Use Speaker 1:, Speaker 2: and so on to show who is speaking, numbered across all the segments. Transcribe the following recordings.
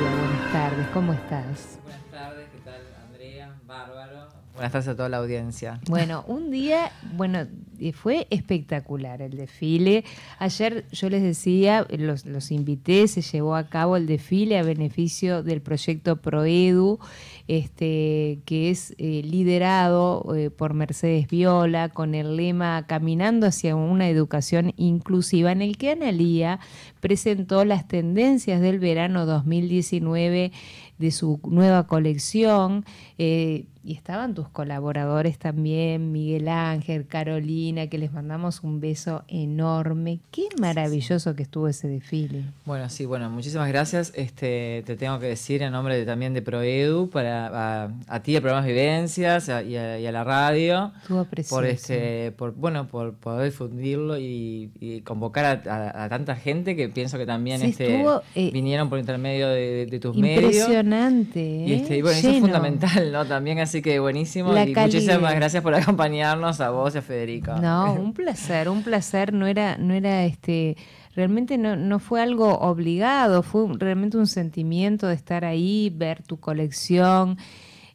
Speaker 1: Buenas tardes, ¿cómo estás?
Speaker 2: Buenas tardes, ¿qué tal Andrea? Bárbaro. Buenas tardes a toda la audiencia.
Speaker 1: Bueno, un día, bueno, fue espectacular el desfile. Ayer yo les decía, los, los invité, se llevó a cabo el desfile a beneficio del proyecto Proedu, este, que es eh, liderado eh, por Mercedes Viola, con el lema Caminando hacia una educación inclusiva, en el que Analía presentó las tendencias del verano 2019 de su nueva colección. Eh, y estaban tus colaboradores también, Miguel Ángel, Carolina, que les mandamos un beso enorme. Qué maravilloso que estuvo ese desfile.
Speaker 2: Bueno, sí, bueno, muchísimas gracias. Este, te tengo que decir en nombre de, también de Proedu, para a, ti, a Programas Vivencias y, a, la radio,
Speaker 1: Estuvo precioso.
Speaker 2: por este, por bueno, por poder difundirlo y, convocar a, tanta gente que pienso que también este, eh, vinieron por intermedio de, tus medios.
Speaker 1: Impresionante.
Speaker 2: Y, este, y bueno, eso es fundamental, ¿no? También así que buenísimo. y muchísimas gracias por acompañarnos a vos y a Federico.
Speaker 1: No, un placer, un placer. No era, no era este realmente no, no, fue algo obligado, fue realmente un sentimiento de estar ahí, ver tu colección,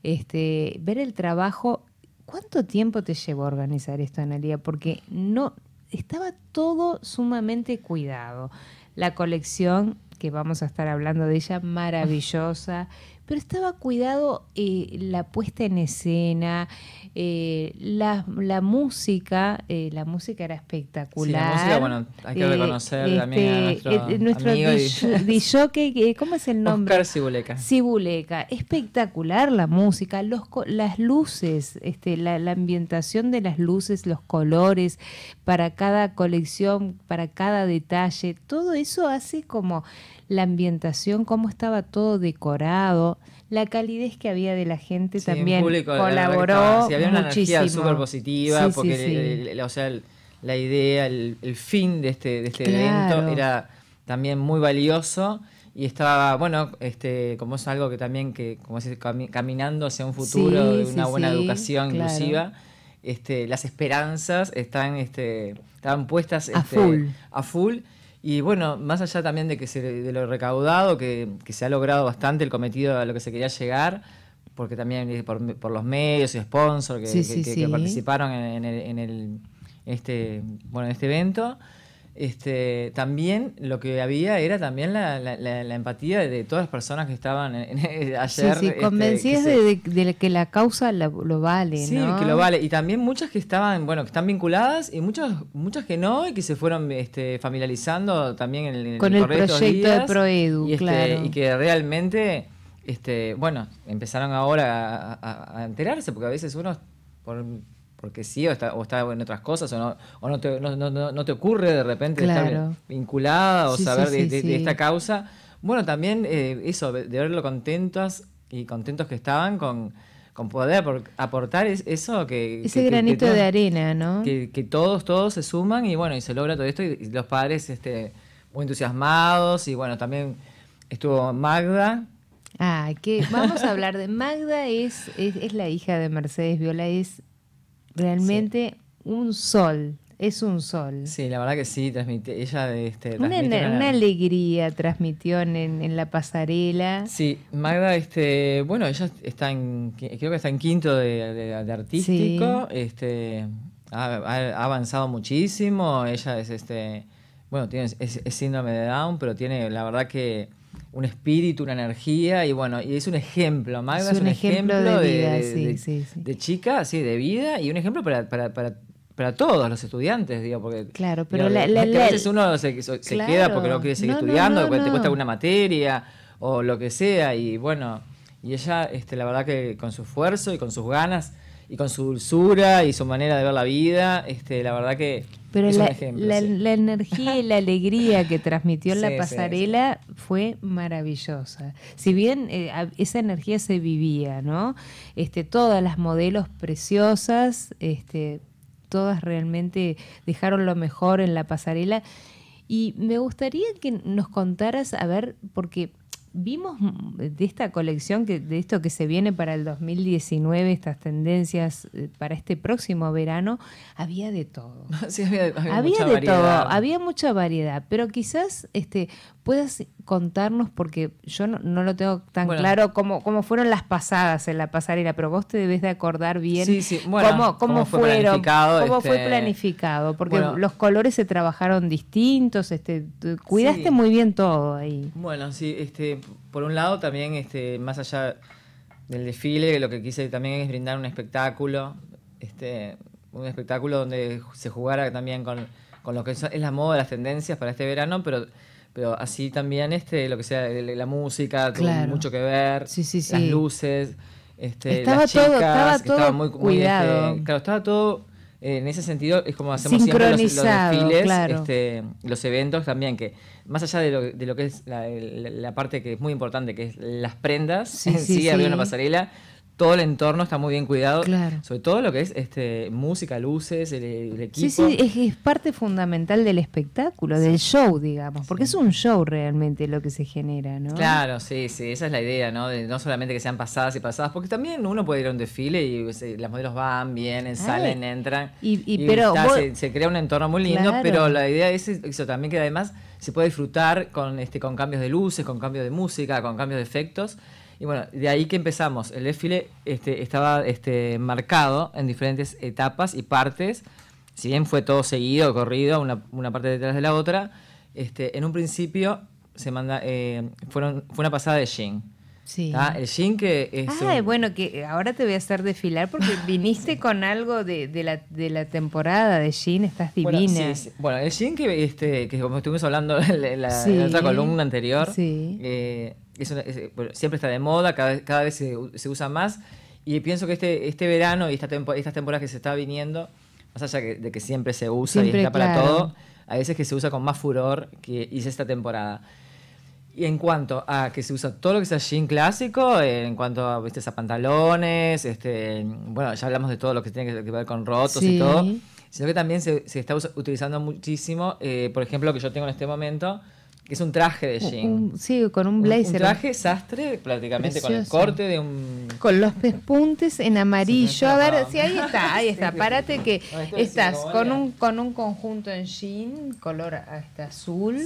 Speaker 1: este, ver el trabajo. ¿Cuánto tiempo te llevó organizar esto, Analia? Porque no estaba todo sumamente cuidado. La colección, que vamos a estar hablando de ella, maravillosa pero estaba cuidado eh, la puesta en escena, eh, la, la, música, eh, la música era espectacular. Sí, la música,
Speaker 2: bueno, hay que reconocer también a este, nuestro,
Speaker 1: amigo ¿cómo es el nombre?
Speaker 2: Oscar Cibuleca.
Speaker 1: Cibuleca, espectacular la música, los, las luces, este, la, la ambientación de las luces, los colores, para cada colección, para cada detalle, todo eso hace como la ambientación, cómo estaba todo decorado, la calidez que había de la gente también colaboró.
Speaker 2: había una energía súper positiva, porque o sea, la idea, el, fin de este, de este evento era también muy valioso y estaba, bueno, este, como es algo que también, que como es caminando hacia un futuro de una buena educación inclusiva, este, las esperanzas están, este, estaban puestas
Speaker 1: a
Speaker 2: este,
Speaker 1: full.
Speaker 2: A full y bueno, más allá también de que se, de lo recaudado, que, se ha logrado bastante el cometido a lo que se quería llegar, porque también por, por los medios y sponsors que, participaron en, el, en, el, este, bueno, en este evento. Este, también lo que había era también la, la, empatía de todas las personas que estaban ayer. Sí,
Speaker 1: sí, este, convencidas de, que la causa lo, vale.
Speaker 2: Sí, que lo vale. Y también muchas que estaban, bueno, que están vinculadas y muchas, muchas que no y que se fueron este, familiarizando también en,
Speaker 1: el, Con el proyecto de Proedu,
Speaker 2: y,
Speaker 1: este, claro.
Speaker 2: y que realmente, este, bueno, empezaron ahora a, enterarse, porque a veces uno, por porque sí, o está, o está en otras cosas, o no, o no, te, no, no, no te ocurre de repente estar vinculada o saber de, esta causa. Bueno, también eh, eso, de, verlo contentos y contentos que estaban con, con poder aportar eso que...
Speaker 1: Ese granito de arena, ¿no?
Speaker 2: Que, todos, todos se suman y bueno, y se logra todo esto y, los padres este, muy entusiasmados y bueno, también estuvo Magda,
Speaker 1: Ah, que vamos a hablar de Magda, es, es, es, la hija de Mercedes Viola, es realmente un sol. Es un sol.
Speaker 2: Sí, la verdad que sí, transmite, ella este,
Speaker 1: una, una, alegría transmitió en, la pasarela.
Speaker 2: Sí, Magda, este, bueno, ella está en, creo que está en quinto de, artístico, este, ha, avanzado muchísimo, ella es, este, bueno, tiene es síndrome de Down, pero tiene, la verdad que un espíritu, una energía y bueno, y es un ejemplo, Magda es, un, ejemplo, de, chica, sí, de vida y un ejemplo para, para, para, para todos los estudiantes, digo, porque
Speaker 1: claro, pero a
Speaker 2: veces uno se, queda porque no quiere seguir estudiando, porque te cuesta alguna materia o lo que sea y bueno, y ella, este, la verdad que con su esfuerzo y con sus ganas y con su dulzura y su manera de ver la vida, este, la verdad que
Speaker 1: pero la, la, energía y la alegría que transmitió la pasarela fue maravillosa. Si bien eh, esa energía se vivía, ¿no? Este, todas las modelos preciosas, este, todas realmente dejaron lo mejor en la pasarela. Y me gustaría que nos contaras, a ver, porque vimos de esta colección, que, de esto que se viene para el 2019, estas tendencias eh, para este próximo verano, había de todo.
Speaker 2: Sí, había, había
Speaker 1: había
Speaker 2: mucha
Speaker 1: de
Speaker 2: variedad.
Speaker 1: todo, había mucha variedad, pero quizás este puedas contarnos, porque yo no, no lo tengo tan
Speaker 2: Bueno.
Speaker 1: claro cómo, cómo fueron las pasadas en la pasarela, pero vos te debes de acordar bien
Speaker 2: Sí, sí, bueno,
Speaker 1: cómo, cómo
Speaker 2: cómo fue
Speaker 1: fueron,
Speaker 2: planificado,
Speaker 1: cómo fue
Speaker 2: este,
Speaker 1: planificado, porque
Speaker 2: bueno.
Speaker 1: los colores se trabajaron distintos, este, cuidaste
Speaker 2: Sí.
Speaker 1: muy bien todo ahí.
Speaker 2: Bueno, sí, este, por un lado también, este, más allá del desfile, lo que quise también es brindar un espectáculo, este, un espectáculo donde se jugara también con, con lo que es la moda, las tendencias para este verano, pero, pero así también este, lo que sea la música, tuvo
Speaker 1: Claro.
Speaker 2: mucho que ver,
Speaker 1: Sí, sí,
Speaker 2: las luces, este,
Speaker 1: Estaba
Speaker 2: las
Speaker 1: todo-
Speaker 2: chicas,
Speaker 1: estaba
Speaker 2: que estaban
Speaker 1: todo
Speaker 2: muy, muy, este,
Speaker 1: cuidado.
Speaker 2: claro, estaba todo eh, en ese sentido, es como hacemos siempre los, desfiles,
Speaker 1: claro.
Speaker 2: este, los eventos también, que más allá de lo, de lo que es la, la- la parte que es muy importante, que es las prendas
Speaker 1: Sí,
Speaker 2: en
Speaker 1: sí,
Speaker 2: sí. una pasarela, todo el entorno está muy bien cuidado.
Speaker 1: Claro.
Speaker 2: Sobre todo lo que es este música, luces, el, el equipo.
Speaker 1: Sí, sí, es, es parte fundamental del espectáculo, del show, digamos, porque es un show realmente lo que se genera, ¿no?
Speaker 2: Claro, sí, sí, esa es la idea, ¿no? De no solamente que sean pasadas y pasadas, porque también uno puede ir a un desfile y se- las modelos van, vienen, salen, entran.
Speaker 1: Y- y pero
Speaker 2: está,
Speaker 1: vos-
Speaker 2: se, se crea un entorno muy lindo,
Speaker 1: Claro.
Speaker 2: pero la idea es eso también que además se puede disfrutar con este con cambios de luces, con cambios de música, con cambios de efectos. Y bueno, de ahí que empezamos. El desfile este, estaba este, marcado en diferentes etapas y partes. Si bien fue todo seguido, corrido, una, una parte detrás de la otra, este, en un principio se manda, eh, fueron, fue una pasada de jean.
Speaker 1: Sí.
Speaker 2: El jean que es
Speaker 1: Ah,
Speaker 2: un-
Speaker 1: bueno, que ahora te voy a hacer desfilar porque viniste con algo de, de la, de la temporada de Jean, estás
Speaker 2: bueno,
Speaker 1: divina.
Speaker 2: sí, sí. Bueno, el jean que, este, que como estuvimos hablando en la, en la- otra columna anterior,
Speaker 1: Sí.
Speaker 2: eh, es una- es- bueno, siempre está de moda, cada, vez- cada vez se, se usa más. Y pienso que este, este verano y esta tempo- estas temporadas que se está viniendo, más allá de que siempre se usa
Speaker 1: Siempre,
Speaker 2: y está para
Speaker 1: claro.
Speaker 2: todo, a veces que se usa con más furor que hice esta temporada. Y en cuanto a que se usa todo lo que sea jean clásico, eh, en cuanto a, ¿viste, a pantalones, este, bueno, ya hablamos de todo lo que tiene que ver con rotos
Speaker 1: Sí.
Speaker 2: y todo, sino que también se, se está utilizando muchísimo, eh, por ejemplo, lo que yo tengo en este momento, es un traje de jean.
Speaker 1: Un- sí, con un blazer.
Speaker 2: Un, traje sastre, prácticamente con el corte de un...
Speaker 1: Con los pespuntes en amarillo. A ver,
Speaker 2: Sí,
Speaker 1: sí, ahí está, ahí está. Párate que
Speaker 2: No,
Speaker 1: estás con un, con un conjunto en jean, color hasta azul,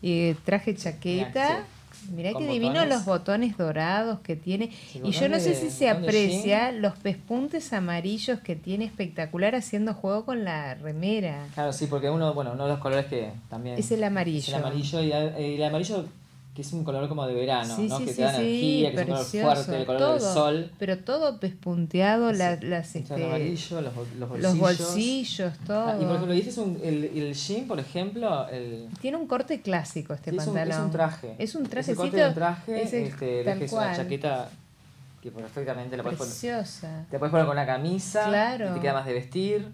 Speaker 1: y traje chaqueta. Mirá qué divino
Speaker 2: botones.
Speaker 1: los botones dorados que tiene.
Speaker 2: Sí,
Speaker 1: y yo no sé si se aprecia los pespuntes amarillos que tiene espectacular haciendo juego con la remera.
Speaker 2: Claro, sí, porque uno, bueno, uno de los colores que también...
Speaker 1: Es el amarillo.
Speaker 2: Es el amarillo y el amarillo que es un color como de verano,
Speaker 1: Sí,
Speaker 2: ¿no?
Speaker 1: sí,
Speaker 2: que te da energía, que es un color fuerte, el color
Speaker 1: todo,
Speaker 2: del sol.
Speaker 1: Pero todo pespunteado, las,
Speaker 2: está
Speaker 1: este,
Speaker 2: el amarillo, los, los bolsillos.
Speaker 1: los bolsillos, todo.
Speaker 2: Ah, y por ejemplo, y este es un, el, el jean, por ejemplo, el,
Speaker 1: Tiene un corte clásico este
Speaker 2: sí, es, un,
Speaker 1: pantalón.
Speaker 2: es un traje.
Speaker 1: Es un
Speaker 2: Es el
Speaker 1: trajecito.
Speaker 2: corte de un traje,
Speaker 1: es el-
Speaker 2: este,
Speaker 1: tal
Speaker 2: es una
Speaker 1: cual.
Speaker 2: chaqueta que perfectamente la puedes poner. Te puedes poner con una camisa,
Speaker 1: Claro.
Speaker 2: y te queda más de vestir.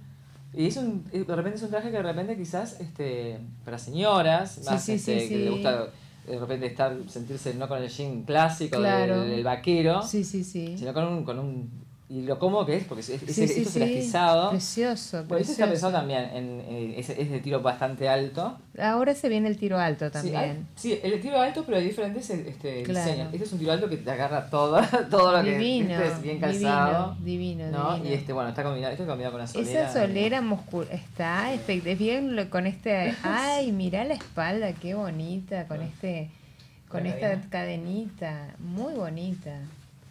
Speaker 2: Y es un, de repente es un traje que de repente quizás este, para señoras, más
Speaker 1: sí,
Speaker 2: este, que le gusta de repente estar, sentirse no con el jean clásico
Speaker 1: Claro.
Speaker 2: del, del vaquero,
Speaker 1: Sí, sí, sí.
Speaker 2: sino con un, con un... Y lo cómodo que es, porque es, es-
Speaker 1: Sí, sí,
Speaker 2: esto es elastizado.
Speaker 1: Precioso,
Speaker 2: Bueno, eso está
Speaker 1: precioso.
Speaker 2: pensado también, en, en- es, es de tiro bastante alto.
Speaker 1: Ahora se viene el tiro alto también.
Speaker 2: Sí, el tiro alto, pero hay diferentes este,
Speaker 1: Claro.
Speaker 2: diseños. Este es un tiro alto que te agarra todo, todo lo que
Speaker 1: divino,
Speaker 2: es bien calzado.
Speaker 1: divino, divino,
Speaker 2: ¿no?
Speaker 1: divino.
Speaker 2: Y este, bueno, está combinado, esto es combinado con la solera.
Speaker 1: Esa solera muscular está es bien con este ay mirá la espalda qué bonita con este con esta cadenita muy bonita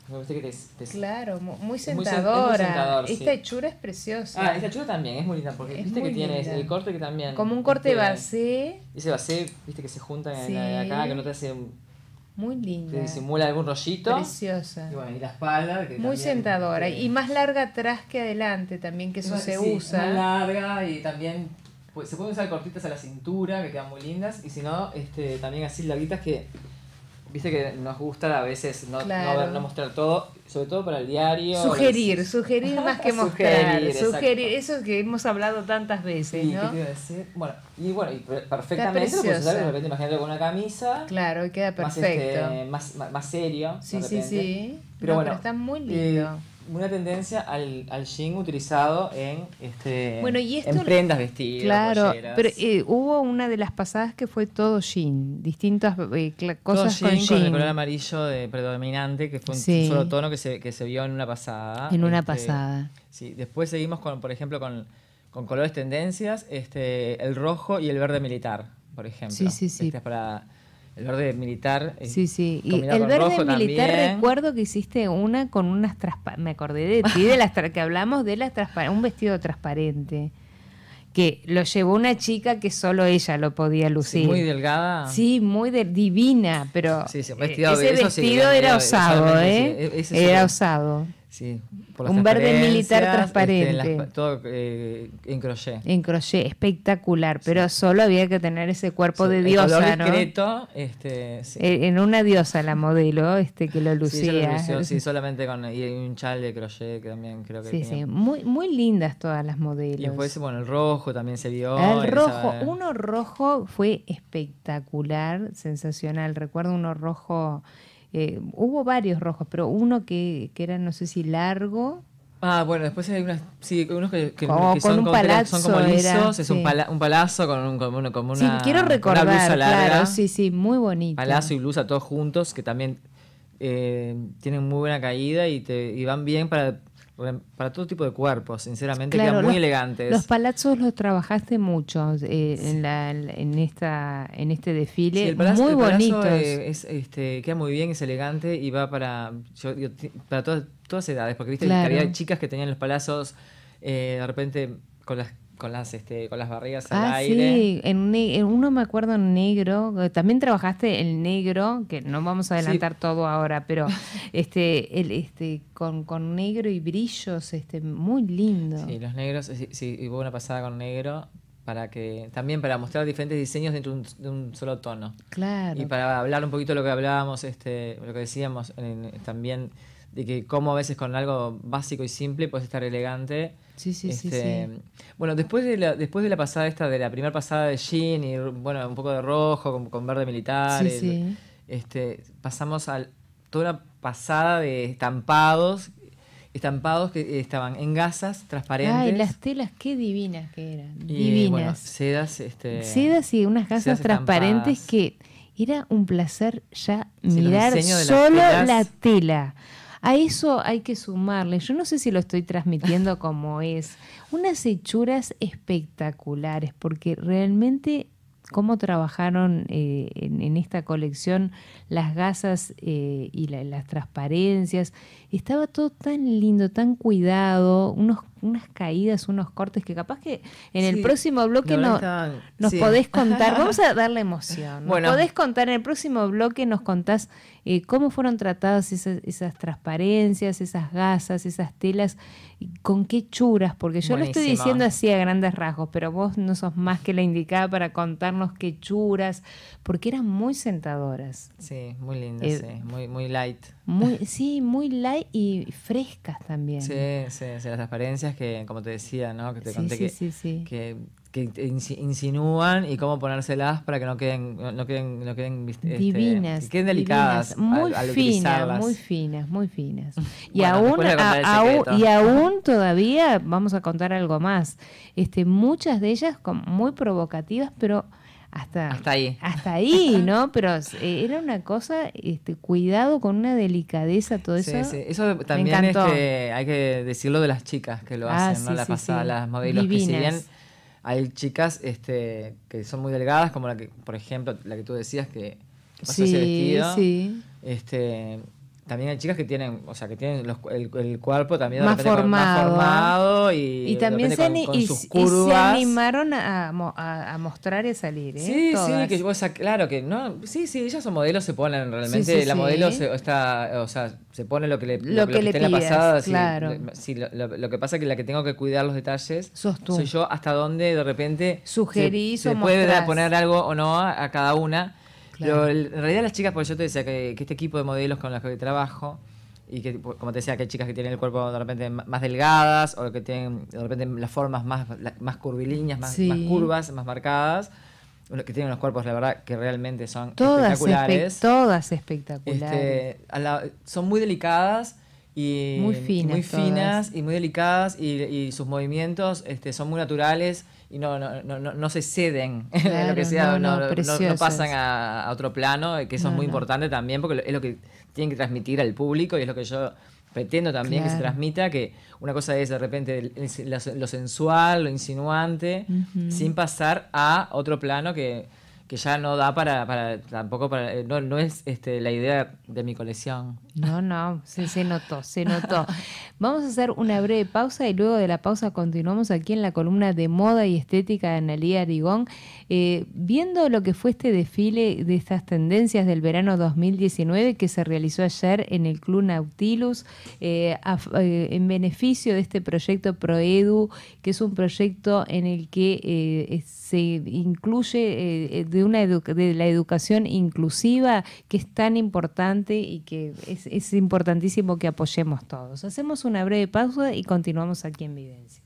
Speaker 2: Que te- te-
Speaker 1: claro mu- muy
Speaker 2: Es muy es muy
Speaker 1: sentadora
Speaker 2: sentador, sí.
Speaker 1: esta hechura es preciosa
Speaker 2: Ah, esta chula también es muy linda, porque
Speaker 1: Es
Speaker 2: viste que tiene el corte que también.
Speaker 1: como un corte basé
Speaker 2: Ese basé, viste que se junta en
Speaker 1: Sí.
Speaker 2: la de acá, que no te hace.
Speaker 1: muy
Speaker 2: te
Speaker 1: linda
Speaker 2: disimula algún rollito.
Speaker 1: preciosa
Speaker 2: Y bueno, y la espalda. Que
Speaker 1: muy sentadora y más larga atrás que adelante también que eso
Speaker 2: es-
Speaker 1: se
Speaker 2: sí,
Speaker 1: usa
Speaker 2: Más larga y también. Pues, se pueden usar cortitas a la cintura, que quedan muy lindas. Y si no, este, también así larguitas que. Viste que nos gusta a veces no,
Speaker 1: Claro.
Speaker 2: no, ver- no mostrar todo, sobre todo para el diario.
Speaker 1: Sugerir,
Speaker 2: los-
Speaker 1: sugerir más que mostrar.
Speaker 2: Sugerir,
Speaker 1: Sugerir, eso que hemos hablado tantas veces,
Speaker 2: Sí, ¿qué
Speaker 1: ¿no?
Speaker 2: te a decir? Bueno, y bueno, y per- perfectamente lo puedes usar de repente, imagínate con una camisa.
Speaker 1: Claro, y queda
Speaker 2: Más,
Speaker 1: perfecto.
Speaker 2: este, más, más, más serio.
Speaker 1: sí, sí, sí.
Speaker 2: Pero
Speaker 1: No,
Speaker 2: bueno,
Speaker 1: está muy
Speaker 2: eh,
Speaker 1: lindo.
Speaker 2: Una tendencia al, al jean utilizado en, este,
Speaker 1: bueno, y esto,
Speaker 2: en prendas vestidas.
Speaker 1: Claro, pero eh, hubo una de las pasadas que fue todo jean, distintas eh, cosas
Speaker 2: todo
Speaker 1: jean, con
Speaker 2: el color amarillo de predominante, que fue un, solo tono que se, que se vio en una pasada.
Speaker 1: En una este, pasada.
Speaker 2: Sí, después seguimos con, por ejemplo, con, con colores tendencias, este, el rojo y el verde militar, por ejemplo.
Speaker 1: Sí, sí, sí.
Speaker 2: Este para el verde militar.
Speaker 1: Sí, sí. Y el verde militar recuerdo que hiciste una con unas transparentes. Me acordé de ti, de las que hablamos de las transparentes. Un vestido transparente. Que lo llevó una chica que solo ella lo podía lucir.
Speaker 2: muy delgada.
Speaker 1: Sí, muy divina, pero
Speaker 2: sí,
Speaker 1: ese vestido era osado, ¿eh? era osado.
Speaker 2: Sí,
Speaker 1: un verde militar este, transparente.
Speaker 2: todo eh, en crochet.
Speaker 1: En crochet, espectacular, pero solo había que tener ese cuerpo de diosa,
Speaker 2: ¿no? discreto, este,
Speaker 1: eh, En una diosa la modelo, este que lo lucía.
Speaker 2: Sí, solamente con un chal de crochet que también creo que
Speaker 1: Sí, sí, muy, muy lindas todas las modelos.
Speaker 2: Y después, bueno, el rojo también se vio.
Speaker 1: El rojo, uno rojo fue espectacular, sensacional. Recuerdo uno rojo eh, hubo varios rojos, pero uno que, que, era, no sé si largo.
Speaker 2: Ah, bueno, después hay unos, sí, unos que, que,
Speaker 1: son, como lisos,
Speaker 2: es un, pala, un, palazo con, un, como, una, como una,
Speaker 1: sí, quiero recordar, blusa larga. Claro, sí, sí, muy bonito.
Speaker 2: Palazo y blusa todos juntos, que también eh, tienen muy buena caída y, te, y van bien para para todo tipo de cuerpos, sinceramente, quedan muy elegantes.
Speaker 1: Los palazos los trabajaste mucho eh, en, la, en, esta, en este desfile, muy bonitos.
Speaker 2: Es, este, queda muy bien, es elegante y va para, para todas, todas edades, porque viste que había chicas que tenían los palazos eh, de repente con las con las este, con las barrigas al
Speaker 1: ah,
Speaker 2: aire.
Speaker 1: Sí, en, en, uno me acuerdo en negro, también trabajaste el negro, que no vamos a adelantar todo ahora, pero este el este con, con negro y brillos, este muy lindo.
Speaker 2: Sí, los negros, sí, sí, hubo una pasada con negro para que también para mostrar diferentes diseños dentro de un, solo tono.
Speaker 1: Claro.
Speaker 2: Y para hablar un poquito de lo que hablábamos, este, lo que decíamos también de que como a veces con algo básico y simple puedes estar elegante
Speaker 1: Sí, sí, sí, este,
Speaker 2: Bueno, después de la, después de la pasada esta, de la primera pasada de jean y bueno, un poco de rojo con, verde militar, este, pasamos a toda una pasada de estampados, estampados que estaban en gasas transparentes.
Speaker 1: Ay, las telas qué divinas que eran, divinas.
Speaker 2: sedas, este,
Speaker 1: sedas y unas gasas transparentes que era un placer ya mirar solo la tela. A eso hay que sumarle, yo no sé si lo estoy transmitiendo como es, unas hechuras espectaculares, porque realmente cómo trabajaron eh, en, esta colección las gasas eh, y las transparencias. Estaba todo tan lindo, tan cuidado, unos, unas caídas, unos cortes que capaz que en el próximo bloque no, nos podés contar. Vamos a darle emoción. Nos podés contar en el próximo bloque, nos contás eh, cómo fueron tratadas esas, esas, transparencias, esas gasas, esas telas, con qué churas, porque yo lo estoy diciendo así a grandes rasgos, pero vos no sos más que la indicada para contarnos qué churas, porque eran muy sentadoras.
Speaker 2: Sí, muy lindas, eh, sí, muy, muy light.
Speaker 1: Muy, sí, muy light y frescas también.
Speaker 2: Sí, sí, las transparencias que, como te decía, ¿no? Que te conté que, que que insinúan y cómo ponérselas para que no queden no queden no queden este,
Speaker 1: divinas
Speaker 2: queden delicadas
Speaker 1: muy finas muy finas muy finas. Y aún y aún todavía vamos a contar algo más. Este muchas de ellas muy provocativas pero hasta,
Speaker 2: hasta ahí.
Speaker 1: Hasta ahí, ¿no? Pero eh, era una cosa, este, cuidado con una delicadeza, todo eso.
Speaker 2: Sí, eso también este, hay que decirlo de las chicas que lo ah, hacen, ¿no? La pasada, las modelos que si bien hay chicas este, que son muy delgadas, como la que, por ejemplo, la que tú decías que pasó ese vestido. Sí. Este, también hay chicas que tienen, o sea, que tienen el, cuerpo también
Speaker 1: más, formado,
Speaker 2: y,
Speaker 1: también se, y, se animaron a, a, mostrar y a salir. ¿eh?
Speaker 2: Sí, sí, que, o sea, claro que no, sí, sí, ellas son modelos, se ponen realmente, la modelo se, está, o sea, se pone lo que le,
Speaker 1: lo, que, le la pasada.
Speaker 2: Claro. Sí, lo, que pasa es que la que tengo que cuidar los detalles soy yo hasta donde de repente
Speaker 1: sugerís
Speaker 2: se, puede poner algo o no a cada una pero en realidad las chicas, por yo te decía que, este equipo de modelos con los que trabajo, y que como te decía que hay chicas que tienen el cuerpo de repente más delgadas o que tienen de repente las formas más, más curvilíneas, más, curvas, más marcadas, que tienen los cuerpos, la verdad, que realmente son
Speaker 1: todas
Speaker 2: espectaculares.
Speaker 1: todas espectaculares.
Speaker 2: Este, son muy delicadas y
Speaker 1: Muy finas
Speaker 2: muy,
Speaker 1: todas.
Speaker 2: finas y muy delicadas y, y sus movimientos este, son muy naturales y no, no, no, no, no se ceden en lo que sea,
Speaker 1: no,
Speaker 2: pasan a, a otro plano, que eso es muy importante también porque es lo que tienen que transmitir al público y es lo que yo pretendo también que se transmita, que una cosa es de repente lo, sensual, lo insinuante, sin pasar a otro plano que, que ya no da para, para tampoco para, eh, no, no es este, la idea de mi colección.
Speaker 1: No, no, se, se notó, se notó. Vamos a hacer una breve pausa y luego de la pausa continuamos aquí en la columna de moda y estética de Analía Arigón, eh, viendo lo que fue este desfile de estas tendencias del verano 2019 que se realizó ayer en el Club Nautilus eh, a- eh, en beneficio de este proyecto Proedu, que es un proyecto en el que se incluye eh, de, la educación inclusiva que es tan importante y que es, importantísimo que apoyemos todos. Hacemos una breve pausa y continuamos aquí en Vivencias.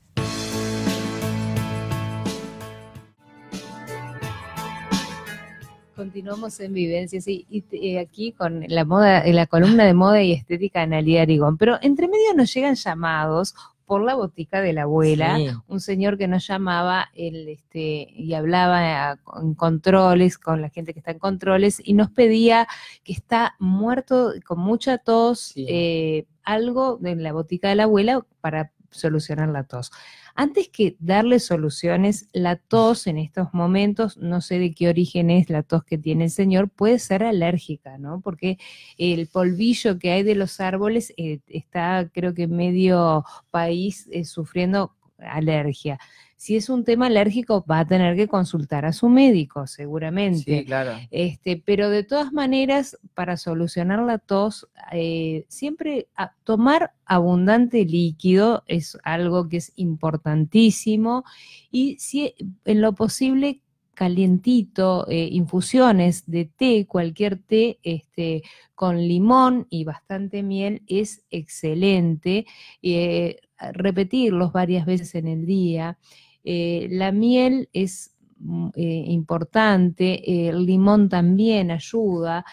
Speaker 1: Continuamos en Vivencias y, y, eh, aquí con la moda, la columna de moda y estética de Analia Arigón. Pero entre medio nos llegan llamados por la botica de la abuela,
Speaker 2: Sí.
Speaker 1: un señor que nos llamaba el, este, y hablaba a- en controles, con la gente que está en controles, y nos pedía que está muerto con mucha tos,
Speaker 2: Sí.
Speaker 1: eh, algo en la botica de la abuela para solucionar la tos. Antes que darle soluciones, la tos en estos momentos, no sé de qué origen es la tos que tiene el señor, puede ser alérgica, ¿no? Porque el polvillo que hay de los árboles eh, está, creo que medio país eh, sufriendo alergia. Si es un tema alérgico, va a tener que consultar a su médico, seguramente.
Speaker 2: Sí, claro.
Speaker 1: Este, pero de todas maneras, para solucionar la tos, eh, siempre a- tomar abundante líquido es algo que es importantísimo y si en lo posible calientito, eh, infusiones de té, cualquier té este, con limón y bastante miel es excelente. Eh, repetirlos varias veces en el día. Eh, la miel es mm, eh, importante, eh, el limón también ayuda.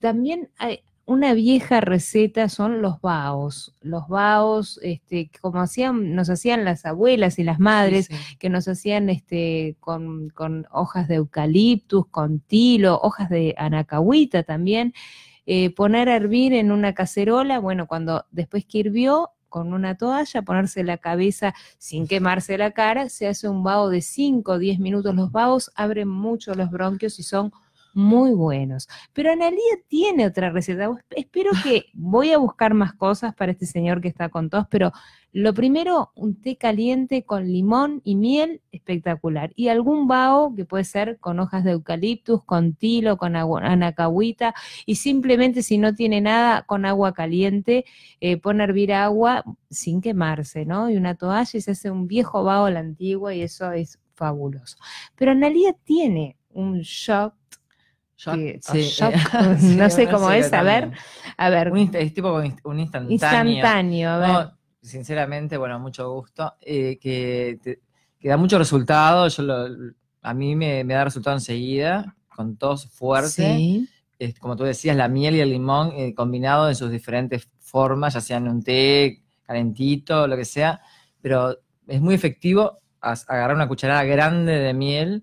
Speaker 1: También hay una vieja receta son los baos. Los baos, este, como hacían, nos hacían las abuelas y las madres,
Speaker 2: Sí, sí.
Speaker 1: que nos hacían este, con, con hojas de eucaliptus, con tilo, hojas de anacahuita también. eh, poner a hervir en una cacerola, bueno, cuando después que hirvió, con una toalla, ponerse la cabeza sin quemarse la cara, se hace un vaho de 5 o 10 minutos. Los vahos abren mucho los bronquios y son muy buenos. Pero Analía tiene otra receta. Espero que voy a buscar más cosas para este señor que está con tos, pero lo primero, un té caliente con limón y miel, espectacular. Y algún vaho que puede ser con hojas de eucaliptus, con tilo, con anacahuita, y simplemente si no tiene nada, con agua caliente, eh, pone a hervir agua sin quemarse, ¿no? Y una toalla y se hace un viejo vaho a la antigua y eso es fabuloso. Pero Analía tiene un shock,
Speaker 2: Sí,
Speaker 1: shock,
Speaker 2: eh, sí,
Speaker 1: no sé cómo es, a ver, a ver,
Speaker 2: Un, es tipo un inst- un instantáneo.
Speaker 1: instantáneo, a ver.
Speaker 2: No, sinceramente, bueno, mucho gusto. eh, que, te- que da mucho resultado. Yo lo- a mí me, me da resultado enseguida, con tos fuerte.
Speaker 1: Sí.
Speaker 2: Es, como tú decías, la miel y el limón eh, combinado en sus diferentes formas, ya sean un té calentito, lo que sea. Pero es muy efectivo agarrar una cucharada grande de miel,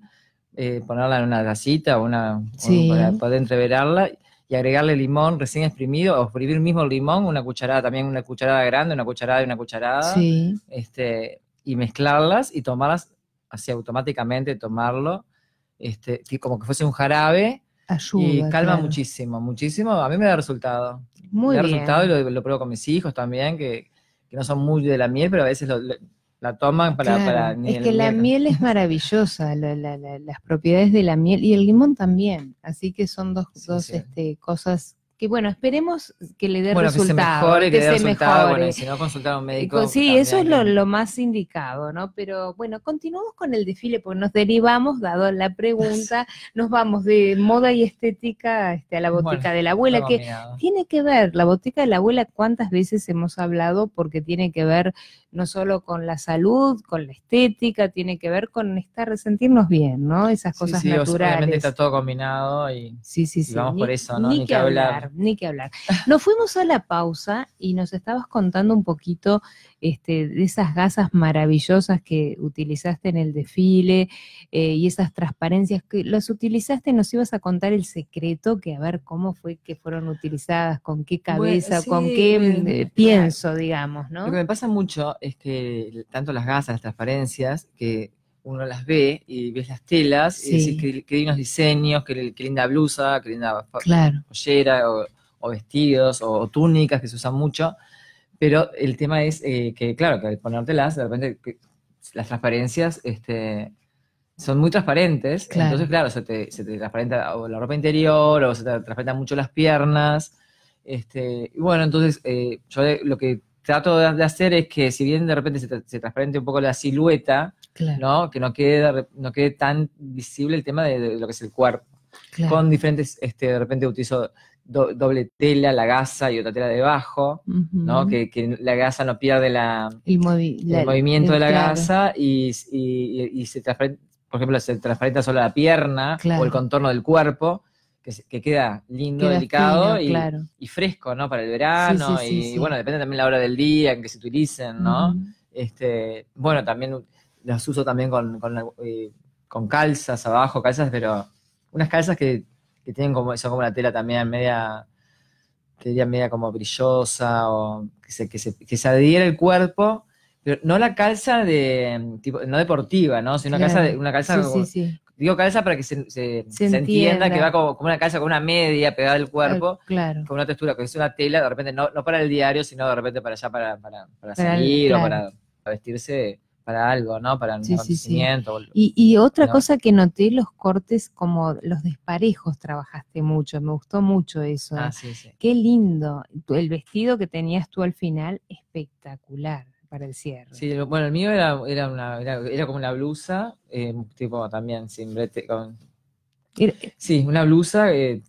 Speaker 2: eh, ponerla en una tacita o una,
Speaker 1: Sí.
Speaker 2: para poder entreverarla y agregarle limón recién exprimido o exprimir mismo el limón, una cucharada también, una cucharada grande, una cucharada y una cucharada,
Speaker 1: Sí.
Speaker 2: este, y mezclarlas y tomarlas así automáticamente, tomarlo, este, como que fuese un jarabe
Speaker 1: Ayuda.
Speaker 2: y calma
Speaker 1: claro.
Speaker 2: muchísimo, muchísimo. A mí me da resultado.
Speaker 1: Muy
Speaker 2: me da
Speaker 1: bien.
Speaker 2: resultado y lo, lo pruebo con mis hijos también, que, que no son muy de la miel, pero a veces lo- lo- la toman para...
Speaker 1: Claro,
Speaker 2: para ni
Speaker 1: es
Speaker 2: el
Speaker 1: que la
Speaker 2: miel-
Speaker 1: miel es maravillosa, la- la- la- las propiedades de la miel y el limón también. Así que son dos,
Speaker 2: Sí,
Speaker 1: dos
Speaker 2: sí.
Speaker 1: Este, cosas que, bueno, esperemos que le dé
Speaker 2: Bueno, que se
Speaker 1: resultado.
Speaker 2: mejore, que, dé
Speaker 1: se
Speaker 2: resultado. Bueno,
Speaker 1: mejore.
Speaker 2: y si no, consultar a un médico.
Speaker 1: sí, eso es lo,
Speaker 2: que-
Speaker 1: lo más indicado, ¿no? Pero bueno, continuamos con el desfile porque nos derivamos, dado la pregunta, nos vamos de moda y estética este, a la botica
Speaker 2: Bueno,
Speaker 1: de la abuela, que tiene que ver, la botica de la abuela, cuántas veces hemos hablado, porque tiene que ver no solo con la salud, con la estética, tiene que ver con estar, sentirnos bien, ¿no? Esas cosas
Speaker 2: sí, sea, Obviamente
Speaker 1: naturales.
Speaker 2: está todo combinado y,
Speaker 1: Sí, sí,
Speaker 2: y
Speaker 1: sí.
Speaker 2: vamos
Speaker 1: ni-
Speaker 2: por eso, ¿no? Ni, que hablar.
Speaker 1: hablar, ni que hablar. Nos fuimos a la pausa y nos estabas contando un poquito este, de esas gasas maravillosas que utilizaste en el desfile eh, y esas transparencias que las utilizaste, nos ibas a contar el secreto, que a ver cómo fue que fueron utilizadas, con qué cabeza, con qué eh, pienso, digamos, ¿no?
Speaker 2: Lo que me pasa mucho es que tanto las gasas, las transparencias, que uno las ve y ves las telas y decís que, que unos diseños, que, linda blusa, que linda
Speaker 1: claro.
Speaker 2: pollera o, vestidos o, túnicas que se usan mucho, pero el tema es eh, que, claro, que al ponértelas, de repente las transparencias este, son muy transparentes, entonces, claro, se te, se te transparenta la ropa interior o se te transparentan mucho las piernas. Este, y bueno, entonces eh, yo lo que trato de, hacer es que si bien de repente se, se transparente un poco la silueta, ¿no? Que no quede, no quede tan visible el tema de, lo que es el cuerpo. Con diferentes, este, de repente utilizo doble tela, la gasa y otra tela debajo, ¿no? Que, la gasa no pierde la,
Speaker 1: el,
Speaker 2: movimiento de la gasa y, se transparenta, por ejemplo, se transparenta solo la pierna o el contorno del cuerpo. Que, queda lindo, delicado y, fresco, ¿no? Para el verano y, bueno, depende también la hora del día en que se utilicen, ¿no? este, bueno, también las uso también con, eh, con, calzas abajo, calzas, pero unas calzas que, tienen como, son como una tela también media, que diría media como brillosa o que se, que se, que se adhiere el cuerpo, pero no la calza de, tipo, no deportiva, ¿no? Sino una calza, de, una calza Digo calza para que se, se, entienda. que va como, una calza con una media pegada al cuerpo, con una textura, que es una tela, de repente no, no para el diario, sino de repente para allá, para, para, para, salir o para vestirse para algo, ¿no? Para un sí,
Speaker 1: Y, otra cosa que noté, los cortes como los desparejos trabajaste mucho, me gustó mucho eso.
Speaker 2: Ah, sí, sí.
Speaker 1: Qué lindo. El vestido que tenías tú al final, espectacular para el cierre.
Speaker 2: Sí, bueno, el mío era, era, una, era, como una blusa, eh, tipo también brete, con... Sí, una blusa eh,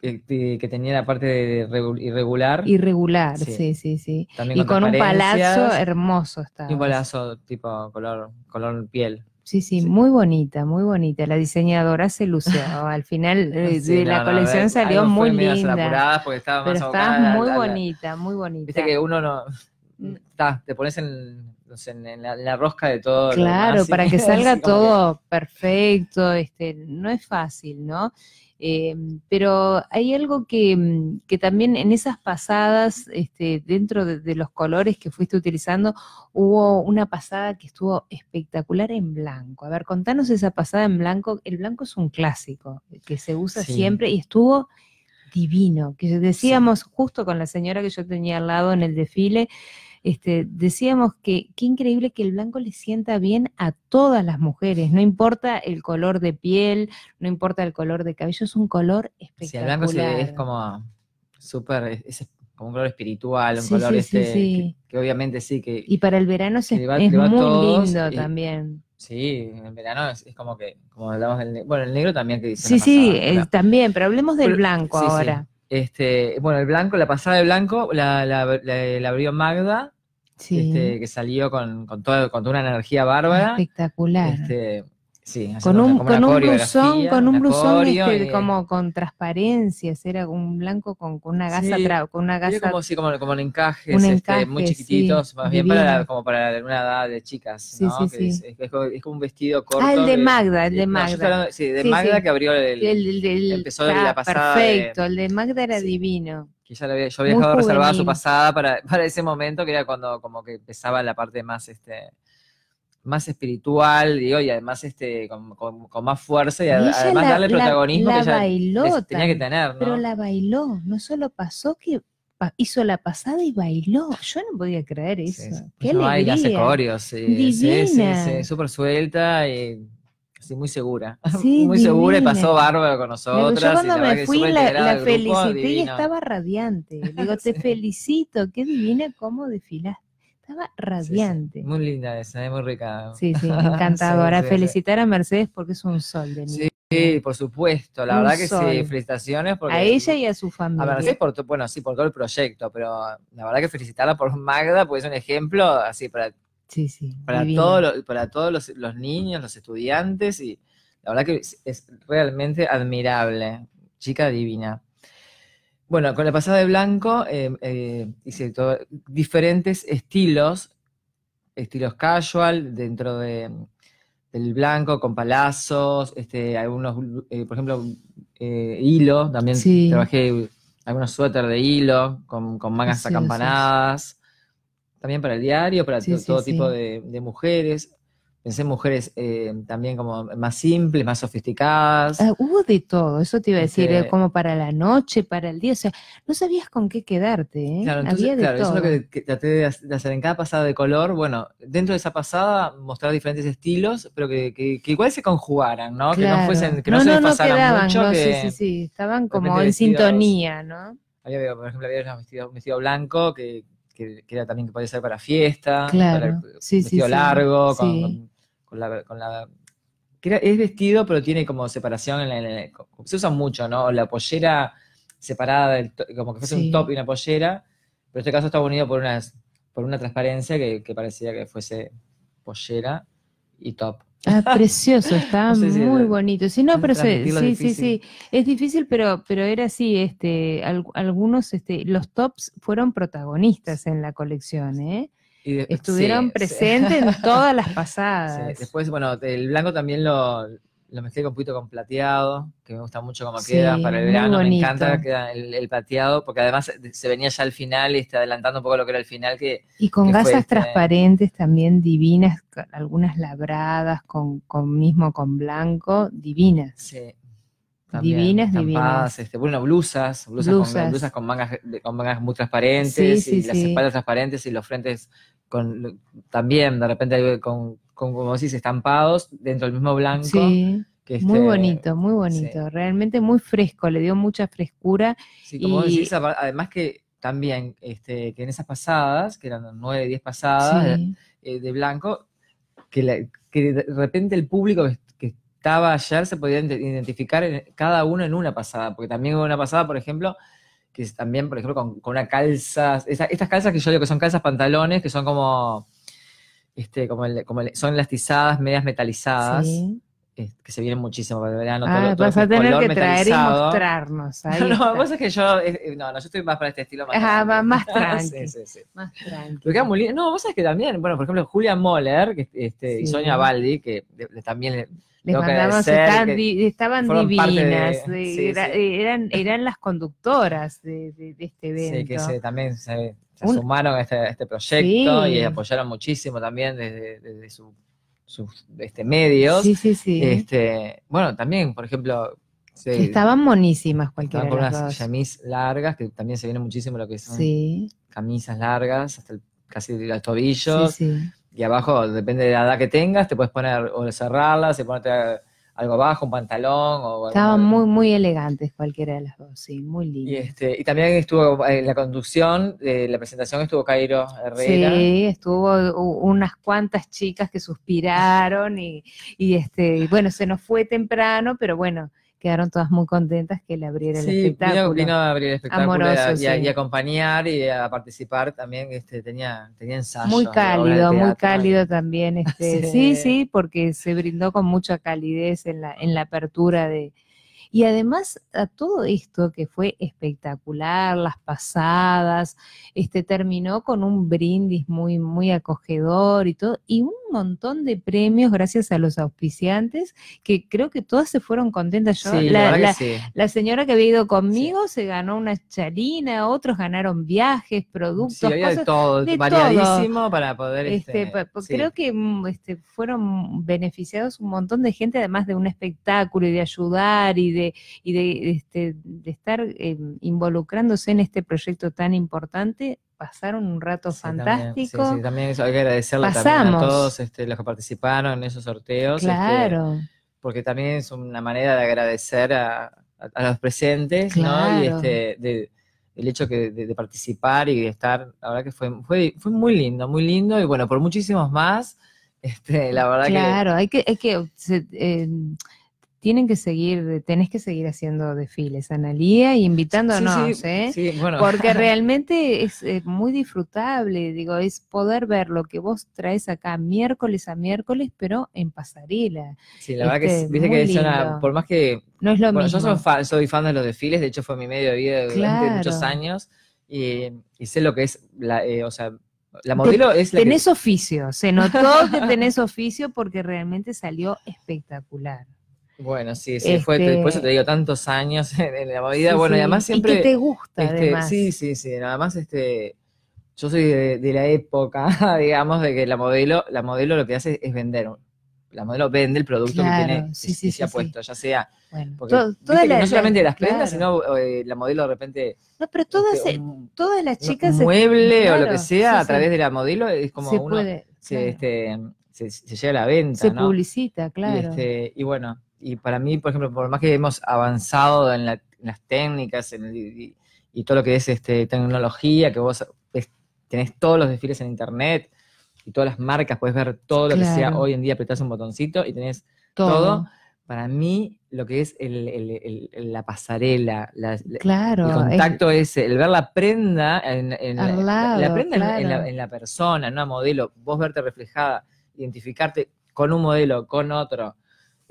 Speaker 2: que, tenía la parte irregular.
Speaker 1: Irregular, sí, sí, sí. y con, un palazo hermoso estaba.
Speaker 2: un palazo tipo color, color piel.
Speaker 1: Sí, sí, muy bonita, muy bonita. La diseñadora se lució. Al final eh, de la colección salió muy linda.
Speaker 2: Porque estaba
Speaker 1: pero estaba muy bonita, muy bonita.
Speaker 2: Viste que uno no... Mm. te pones en, en, la, rosca de todo.
Speaker 1: Claro, para que salga todo perfecto, este, no es fácil, ¿no? Eh, pero hay algo mm, que, también en esas pasadas, este, dentro de, los colores que fuiste utilizando, hubo una pasada que estuvo espectacular en blanco. A ver, contanos esa pasada en blanco. El blanco es un clásico que se usa siempre y estuvo divino. Que decíamos justo con la señora que yo tenía al lado en el desfile, este, decíamos que qué increíble que el blanco le sienta bien a todas las mujeres, no importa el color de piel, no importa el color de cabello, es un color espectacular.
Speaker 2: Sí, el blanco es como súper, es como un color espiritual, un color este, que, obviamente sí que...
Speaker 1: Y para el verano es, muy lindo también.
Speaker 2: Sí, en verano es, como que, como hablamos del bueno, el negro también que dice.
Speaker 1: Sí, sí, también, pero hablemos del blanco ahora.
Speaker 2: Este, bueno, el blanco, la pasada de blanco la, la, la, abrió Magda, este, que salió con, con, toda, con toda una energía bárbara.
Speaker 1: Espectacular.
Speaker 2: Este,
Speaker 1: con un, con un blusón, con un blusón este, como con transparencias, era un blanco con, con una gasa, con una gasa.
Speaker 2: como, sí, como, como encajes, un este, muy chiquititos, más bien para como para una edad de chicas, ¿no? Que es, es, como un vestido corto.
Speaker 1: Ah, el de Magda, el de Magda.
Speaker 2: sí, de Magda que abrió el, el, el empezó de la pasada.
Speaker 1: Perfecto, el de Magda era divino.
Speaker 2: Que ya había, yo había dejado reservada su pasada para, para ese momento, que era cuando como que empezaba la parte más este más espiritual, digo, y además este, con, más fuerza y, además darle protagonismo que ella tenía que tener, ¿no?
Speaker 1: Pero la bailó, no solo pasó que hizo la pasada y bailó. Yo no podía creer eso. Qué no, alegría.
Speaker 2: hace coreos, sí, sí, sí, súper suelta y muy segura. muy segura y pasó bárbaro con nosotros. Yo
Speaker 1: cuando me fui la, felicité y estaba radiante. Digo, te felicito, qué divina cómo desfilaste. Estaba radiante.
Speaker 2: Muy linda esa, muy rica.
Speaker 1: Sí, sí, encantadora. Felicitar a Mercedes porque es un sol de niña.
Speaker 2: Sí, por supuesto, la verdad que sí, felicitaciones. Porque,
Speaker 1: a ella y a su familia. A
Speaker 2: Mercedes, por, bueno, sí, por todo el proyecto, pero la verdad que felicitarla por Magda, porque es un ejemplo así para,
Speaker 1: sí, sí,
Speaker 2: para, todo para todos los, los, niños, los estudiantes, y la verdad que es realmente admirable, chica divina. Bueno, con la pasada de blanco eh, eh, hice todo- diferentes estilos, estilos casual dentro de, del blanco, con palazos, este, algunos, eh, por ejemplo, hilo, también
Speaker 1: Sí.
Speaker 2: trabajé algunos suéter de hilo con, con mangas acampanadas, también para el diario, para todo tipo de, de mujeres. Pensé en mujeres eh, también como más simples, más sofisticadas.
Speaker 1: Ah, hubo de todo, eso te iba a decir, eh, como para la noche, para el día, o sea, no sabías con qué quedarte, ¿eh?
Speaker 2: Claro, entonces,
Speaker 1: Había de
Speaker 2: claro, eso
Speaker 1: todo.
Speaker 2: es lo que, que traté de hac- de hacer en cada pasada de color. Bueno, dentro de esa pasada mostrar diferentes estilos, pero que, que- que igual se conjugaran, ¿no? Que no
Speaker 1: Claro.
Speaker 2: fuesen, que no, se desfasaran
Speaker 1: quedaban,
Speaker 2: mucho.
Speaker 1: no, sí, sí, sí, estaban como en
Speaker 2: vestidos-
Speaker 1: sintonía, ¿no?
Speaker 2: Había, por ejemplo, había un vestido, un vestido blanco que, que- que era también que podía ser para fiesta,
Speaker 1: Claro,
Speaker 2: para
Speaker 1: sí, sí,
Speaker 2: vestido
Speaker 1: sí,
Speaker 2: largo, con,
Speaker 1: sí.
Speaker 2: Con la, con es vestido, pero tiene como separación en la, en la- se usa mucho, ¿no? La pollera separada, del to- como que fuese
Speaker 1: Sí.
Speaker 2: un top y una pollera, pero en este caso estaba unido por unas, por una transparencia que, que parecía que fuese pollera y top.
Speaker 1: Ah, precioso, estaba
Speaker 2: No sé si
Speaker 1: muy
Speaker 2: era-
Speaker 1: bonito. Sí, no, pero se- sí, sí, sí, es difícil, pero, pero era así, este, al- algunos, este, los tops fueron protagonistas en la colección, ¿eh?
Speaker 2: Y de-
Speaker 1: Estuvieron
Speaker 2: sí, sí.
Speaker 1: presentes en todas las
Speaker 2: Sí,
Speaker 1: pasadas.
Speaker 2: Después, bueno, el blanco también lo, lo mezclé con un poquito con plateado, que me gusta mucho cómo queda para el verano, me encanta queda el, el plateado, porque además se venía ya al final y está adelantando un poco lo que era el final, que
Speaker 1: Y con
Speaker 2: que
Speaker 1: gasas
Speaker 2: este-
Speaker 1: transparentes también divinas, algunas labradas, con, con mismo con blanco, divinas.
Speaker 2: sí,
Speaker 1: Divinas, divinas.
Speaker 2: Este, bueno, blusas, blusas,
Speaker 1: Blusas.
Speaker 2: Con, blusas con mangas, con mangas muy transparentes,
Speaker 1: Sí, sí,
Speaker 2: y las
Speaker 1: sí.
Speaker 2: espaldas transparentes y los frentes con también, de repente, con, con, como decís, estampados dentro del mismo blanco.
Speaker 1: Sí,
Speaker 2: que
Speaker 1: muy
Speaker 2: este,
Speaker 1: bonito, muy bonito, realmente muy fresco, le dio mucha frescura.
Speaker 2: Sí, como
Speaker 1: Y-
Speaker 2: decís, además que también, este, que en esas pasadas, que eran nueve, diez pasadas eh, de blanco, que, la- que de repente el público estaba ayer se podía ide- identificar en- cada uno en una pasada, porque también hubo una pasada, por ejemplo, que también, por ejemplo, con, con una calza, estas calzas que yo digo que son calzas pantalones, que son como, este, como, el- como el- son elastizadas, medias metalizadas,
Speaker 1: sí.
Speaker 2: Eh, que se vienen muchísimo para el verano.
Speaker 1: Ah,
Speaker 2: todo
Speaker 1: vas a tener que traer y mostrarnos. Ahí
Speaker 2: No, vos es que yo, eh, eh, no, no, yo estoy más para este estilo más
Speaker 1: Ah, va más tranqui.
Speaker 2: sí, sí.
Speaker 1: Más
Speaker 2: queda muy lindo. No, vos sabés que también, bueno, por ejemplo, Julia Moller que, este, y. Sonia Baldi, que de- de- también le-
Speaker 1: Les mandamos,
Speaker 2: que
Speaker 1: estaban
Speaker 2: de-
Speaker 1: divinas, de-
Speaker 2: sí,
Speaker 1: era-
Speaker 2: sí.
Speaker 1: Eran, eran las conductoras de, de- de este evento.
Speaker 2: sí, que se, también se, se
Speaker 1: Un-
Speaker 2: sumaron a este, a este proyecto
Speaker 1: Sí.
Speaker 2: y apoyaron muchísimo también desde, desde su- sus este, medios.
Speaker 1: Sí, sí, sí.
Speaker 2: Este, bueno, también, por ejemplo, se-
Speaker 1: estaban monísimas cualquiera
Speaker 2: estaban
Speaker 1: de
Speaker 2: con
Speaker 1: las
Speaker 2: unas
Speaker 1: dos.
Speaker 2: largas, que también se viene muchísimo lo que son
Speaker 1: Sí,
Speaker 2: camisas largas, hasta el- casi los
Speaker 1: sí,
Speaker 2: tobillos.
Speaker 1: sí.
Speaker 2: Y abajo, depende de la edad que tengas, te puedes poner o cerrarlas, y ponerte algo abajo, un pantalón o
Speaker 1: Estaban muy, muy elegantes cualquiera de las dos, sí, muy
Speaker 2: y,
Speaker 1: lindas.
Speaker 2: este, y también estuvo en la conducción de la presentación estuvo Cairo Herrera.
Speaker 1: Sí, estuvo unas cuantas chicas que suspiraron y, y este, y bueno, se nos fue temprano, pero bueno, quedaron todas muy contentas que le abriera el
Speaker 2: Sí,
Speaker 1: espectáculo.
Speaker 2: vino a abrir el espectáculo y a-
Speaker 1: Amoroso,
Speaker 2: y, a,
Speaker 1: sí.
Speaker 2: y a acompañar y a participar también, este, tenía, tenía ensayos.
Speaker 1: Muy cálido, muy cálido también. Este, sí.
Speaker 2: Sí.
Speaker 1: sí, porque se brindó con mucha calidez en la, en la apertura de. Y además a todo esto que fue espectacular, las pasadas, este terminó con un brindis muy, muy acogedor y todo, y un montón de premios gracias a los auspiciantes, que creo que todas se fueron contentas. Yo,
Speaker 2: Sí,
Speaker 1: la-
Speaker 2: la, verdad
Speaker 1: la-
Speaker 2: que sí.
Speaker 1: la señora que había ido conmigo se ganó una chalina, otros ganaron viajes, productos,
Speaker 2: de todo,
Speaker 1: de
Speaker 2: variadísimo para poder.
Speaker 1: este,
Speaker 2: Este, sí.
Speaker 1: Creo que mm, este, fueron beneficiados un montón de gente, además de un espectáculo y de ayudar y de, y de, este, de estar eh, involucrándose en este proyecto tan importante. Pasaron un rato
Speaker 2: Sí, también,
Speaker 1: fantástico.
Speaker 2: sí, sí, también eso hay que agradecerle también a todos este, los que participaron en esos sorteos. este,
Speaker 1: claro,
Speaker 2: porque también es una manera de agradecer a, a- a los presentes, ¿no? Y
Speaker 1: Claro.
Speaker 2: este, de- el hecho que, de, de participar y de estar, la verdad que fue, fue, fue muy lindo, muy lindo, y bueno, por muchísimos más, este, la verdad
Speaker 1: claro. Hay que, hay que se- eh, tienen que seguir, tenés que seguir haciendo desfiles, Analía, y invitándonos, ¿eh? Porque realmente es eh, muy disfrutable, digo, es poder ver lo que vos traes acá miércoles a miércoles, pero en pasarela.
Speaker 2: Sí, la verdad que este, dice que es una, por más que...
Speaker 1: No es lo mismo.
Speaker 2: Yo soy fan, soy fan, de los desfiles, de hecho fue mi medio de vida durante muchos años, y, sé lo que es, la, eh, o sea, la modelo es la
Speaker 1: Tenés oficio, se notó que tenés oficio porque realmente salió espectacular.
Speaker 2: Bueno, sí, sí, fue, por eso te digo, tantos años en, la movida, bueno, y además siempre...
Speaker 1: Y que te gusta,
Speaker 2: este,
Speaker 1: además.
Speaker 2: Sí, sí, sí, además, este, yo soy de, la época, digamos, de que la modelo, la modelo lo que hace es vender, la modelo vende el producto que tiene sí, sí, se ha puesto, ya sea porque, no solamente las prendas, sino eh, la modelo de repente
Speaker 1: no, pero todas,
Speaker 2: este,
Speaker 1: todas las chicas
Speaker 2: un mueble o lo que sea a través de la modelo es como uno se, este, se, llega a la venta,
Speaker 1: se publicita, claro.
Speaker 2: Y, este, y bueno, y para mí, por ejemplo, por más que hemos avanzado en, las técnicas y, todo lo que es este, tecnología, que vos tenés todos los desfiles en internet y todas las marcas, puedes ver todo lo que sea hoy en día, apretás un botoncito y tenés todo. Para mí, lo que es la pasarela, el contacto ese, el ver la prenda en, la, prenda en, la, persona, en una modelo, vos verte reflejada, identificarte con un modelo, con otro,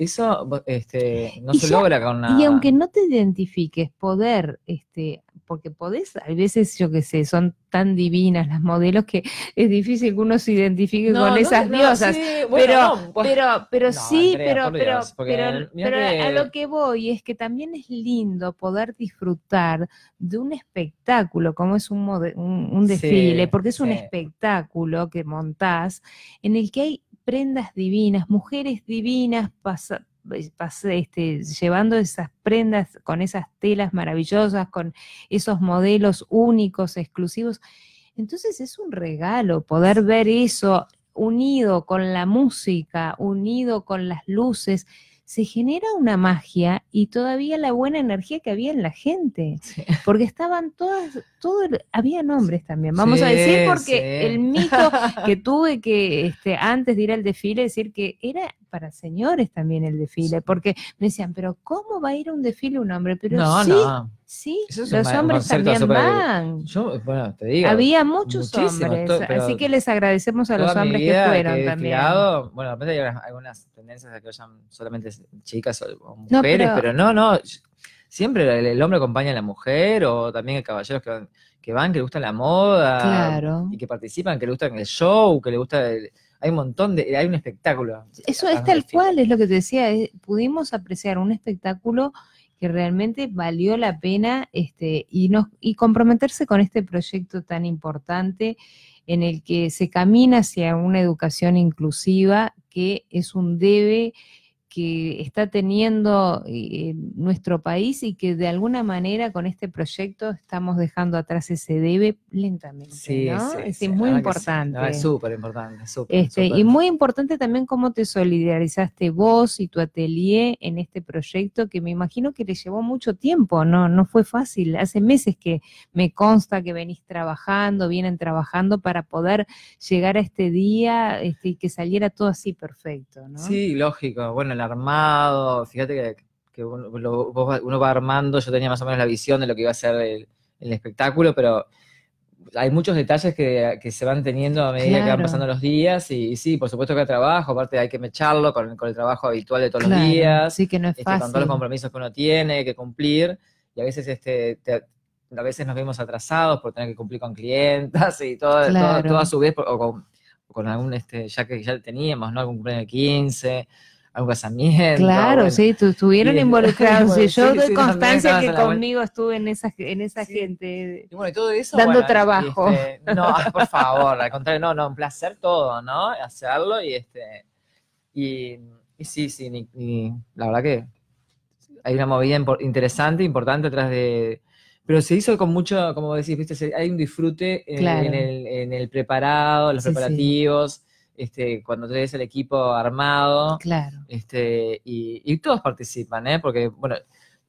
Speaker 2: eso este, no se logra con nada.
Speaker 1: Y aunque no te identifiques, poder, este, porque podés, a veces, yo qué sé, son tan divinas las modelos que es difícil que uno se identifique con esas diosas. pero, pero, pero sí, pero, pero, pero, a lo que voy es que también es lindo poder disfrutar de un espectáculo, como es un, un, desfile, porque es un espectáculo que montás en el que hay prendas divinas, mujeres divinas este, llevando esas prendas con esas telas maravillosas, con esos modelos únicos, exclusivos. Entonces es un regalo poder ver eso unido con la música, unido con las luces se genera una magia y todavía la buena energía que había en la gente, porque estaban todas, todo, había nombres también, vamos a decir, porque el mito que tuve que este, antes de ir al desfile decir que era para señores también el desfile, porque me decían, pero ¿cómo va a ir a un desfile un hombre? Pero no, sí, no. sí, los hombres también van.
Speaker 2: Yo, bueno, te digo.
Speaker 1: Había muchos hombres, así que les agradecemos a los hombres que fueron también.
Speaker 2: bueno, de hay algunas tendencias a que vayan solamente chicas o mujeres, pero, no, no, siempre el, hombre acompaña a la mujer o también hay caballeros que van, que, van, que le gusta la moda y que participan, que le gusta el show, que le gusta... El, hay un montón de, hay un espectáculo.
Speaker 1: Eso es tal cual, es lo que te decía, pudimos apreciar un espectáculo que realmente valió la pena este, y, nos, y comprometerse con este proyecto tan importante en el que se camina hacia una educación inclusiva que es un debe que está teniendo eh, nuestro país y que de alguna manera con este proyecto estamos dejando atrás ese debe lentamente. Sí, ¿no? es muy importante.
Speaker 2: es súper importante.
Speaker 1: Este, y muy importante también cómo te solidarizaste vos y tu atelier en este proyecto que me imagino que le llevó mucho tiempo, no, no fue fácil. Hace meses que me consta que venís trabajando, vienen trabajando para poder llegar a este día este, y que saliera todo así perfecto. ¿no?
Speaker 2: Sí, lógico. Bueno, armado, fíjate que, uno, va armando, yo tenía más o menos la visión de lo que iba a ser el, espectáculo, pero hay muchos detalles que, se van teniendo a medida que van pasando los días y, sí, por supuesto que hay trabajo, aparte hay que mecharlo con, el trabajo habitual de todos los días,
Speaker 1: sí que no es
Speaker 2: este, con todos los compromisos que uno tiene que cumplir y a veces este a veces nos vemos atrasados por tener que cumplir con clientas y todo, todo, a su vez o con, algún este ya que ya teníamos, ¿no? algún cumpleaños de 15 algún casamiento.
Speaker 1: Claro, sí, estuvieron involucrados. yo doy constancia que conmigo estuve en esa, en esa gente.
Speaker 2: Y bueno, y todo eso.
Speaker 1: Dando trabajo.
Speaker 2: Este, no, por favor, al contrario, no, no, un placer todo, ¿no? Hacerlo y este. Y, sí, sí, la verdad que hay una movida interesante, importante atrás de. Pero se hizo con mucho, como decís, viste, hay un disfrute en, el, en el, preparado, los preparativos este, cuando tenés el equipo armado.
Speaker 1: Claro.
Speaker 2: Este, y, todos participan, ¿eh? Porque, bueno,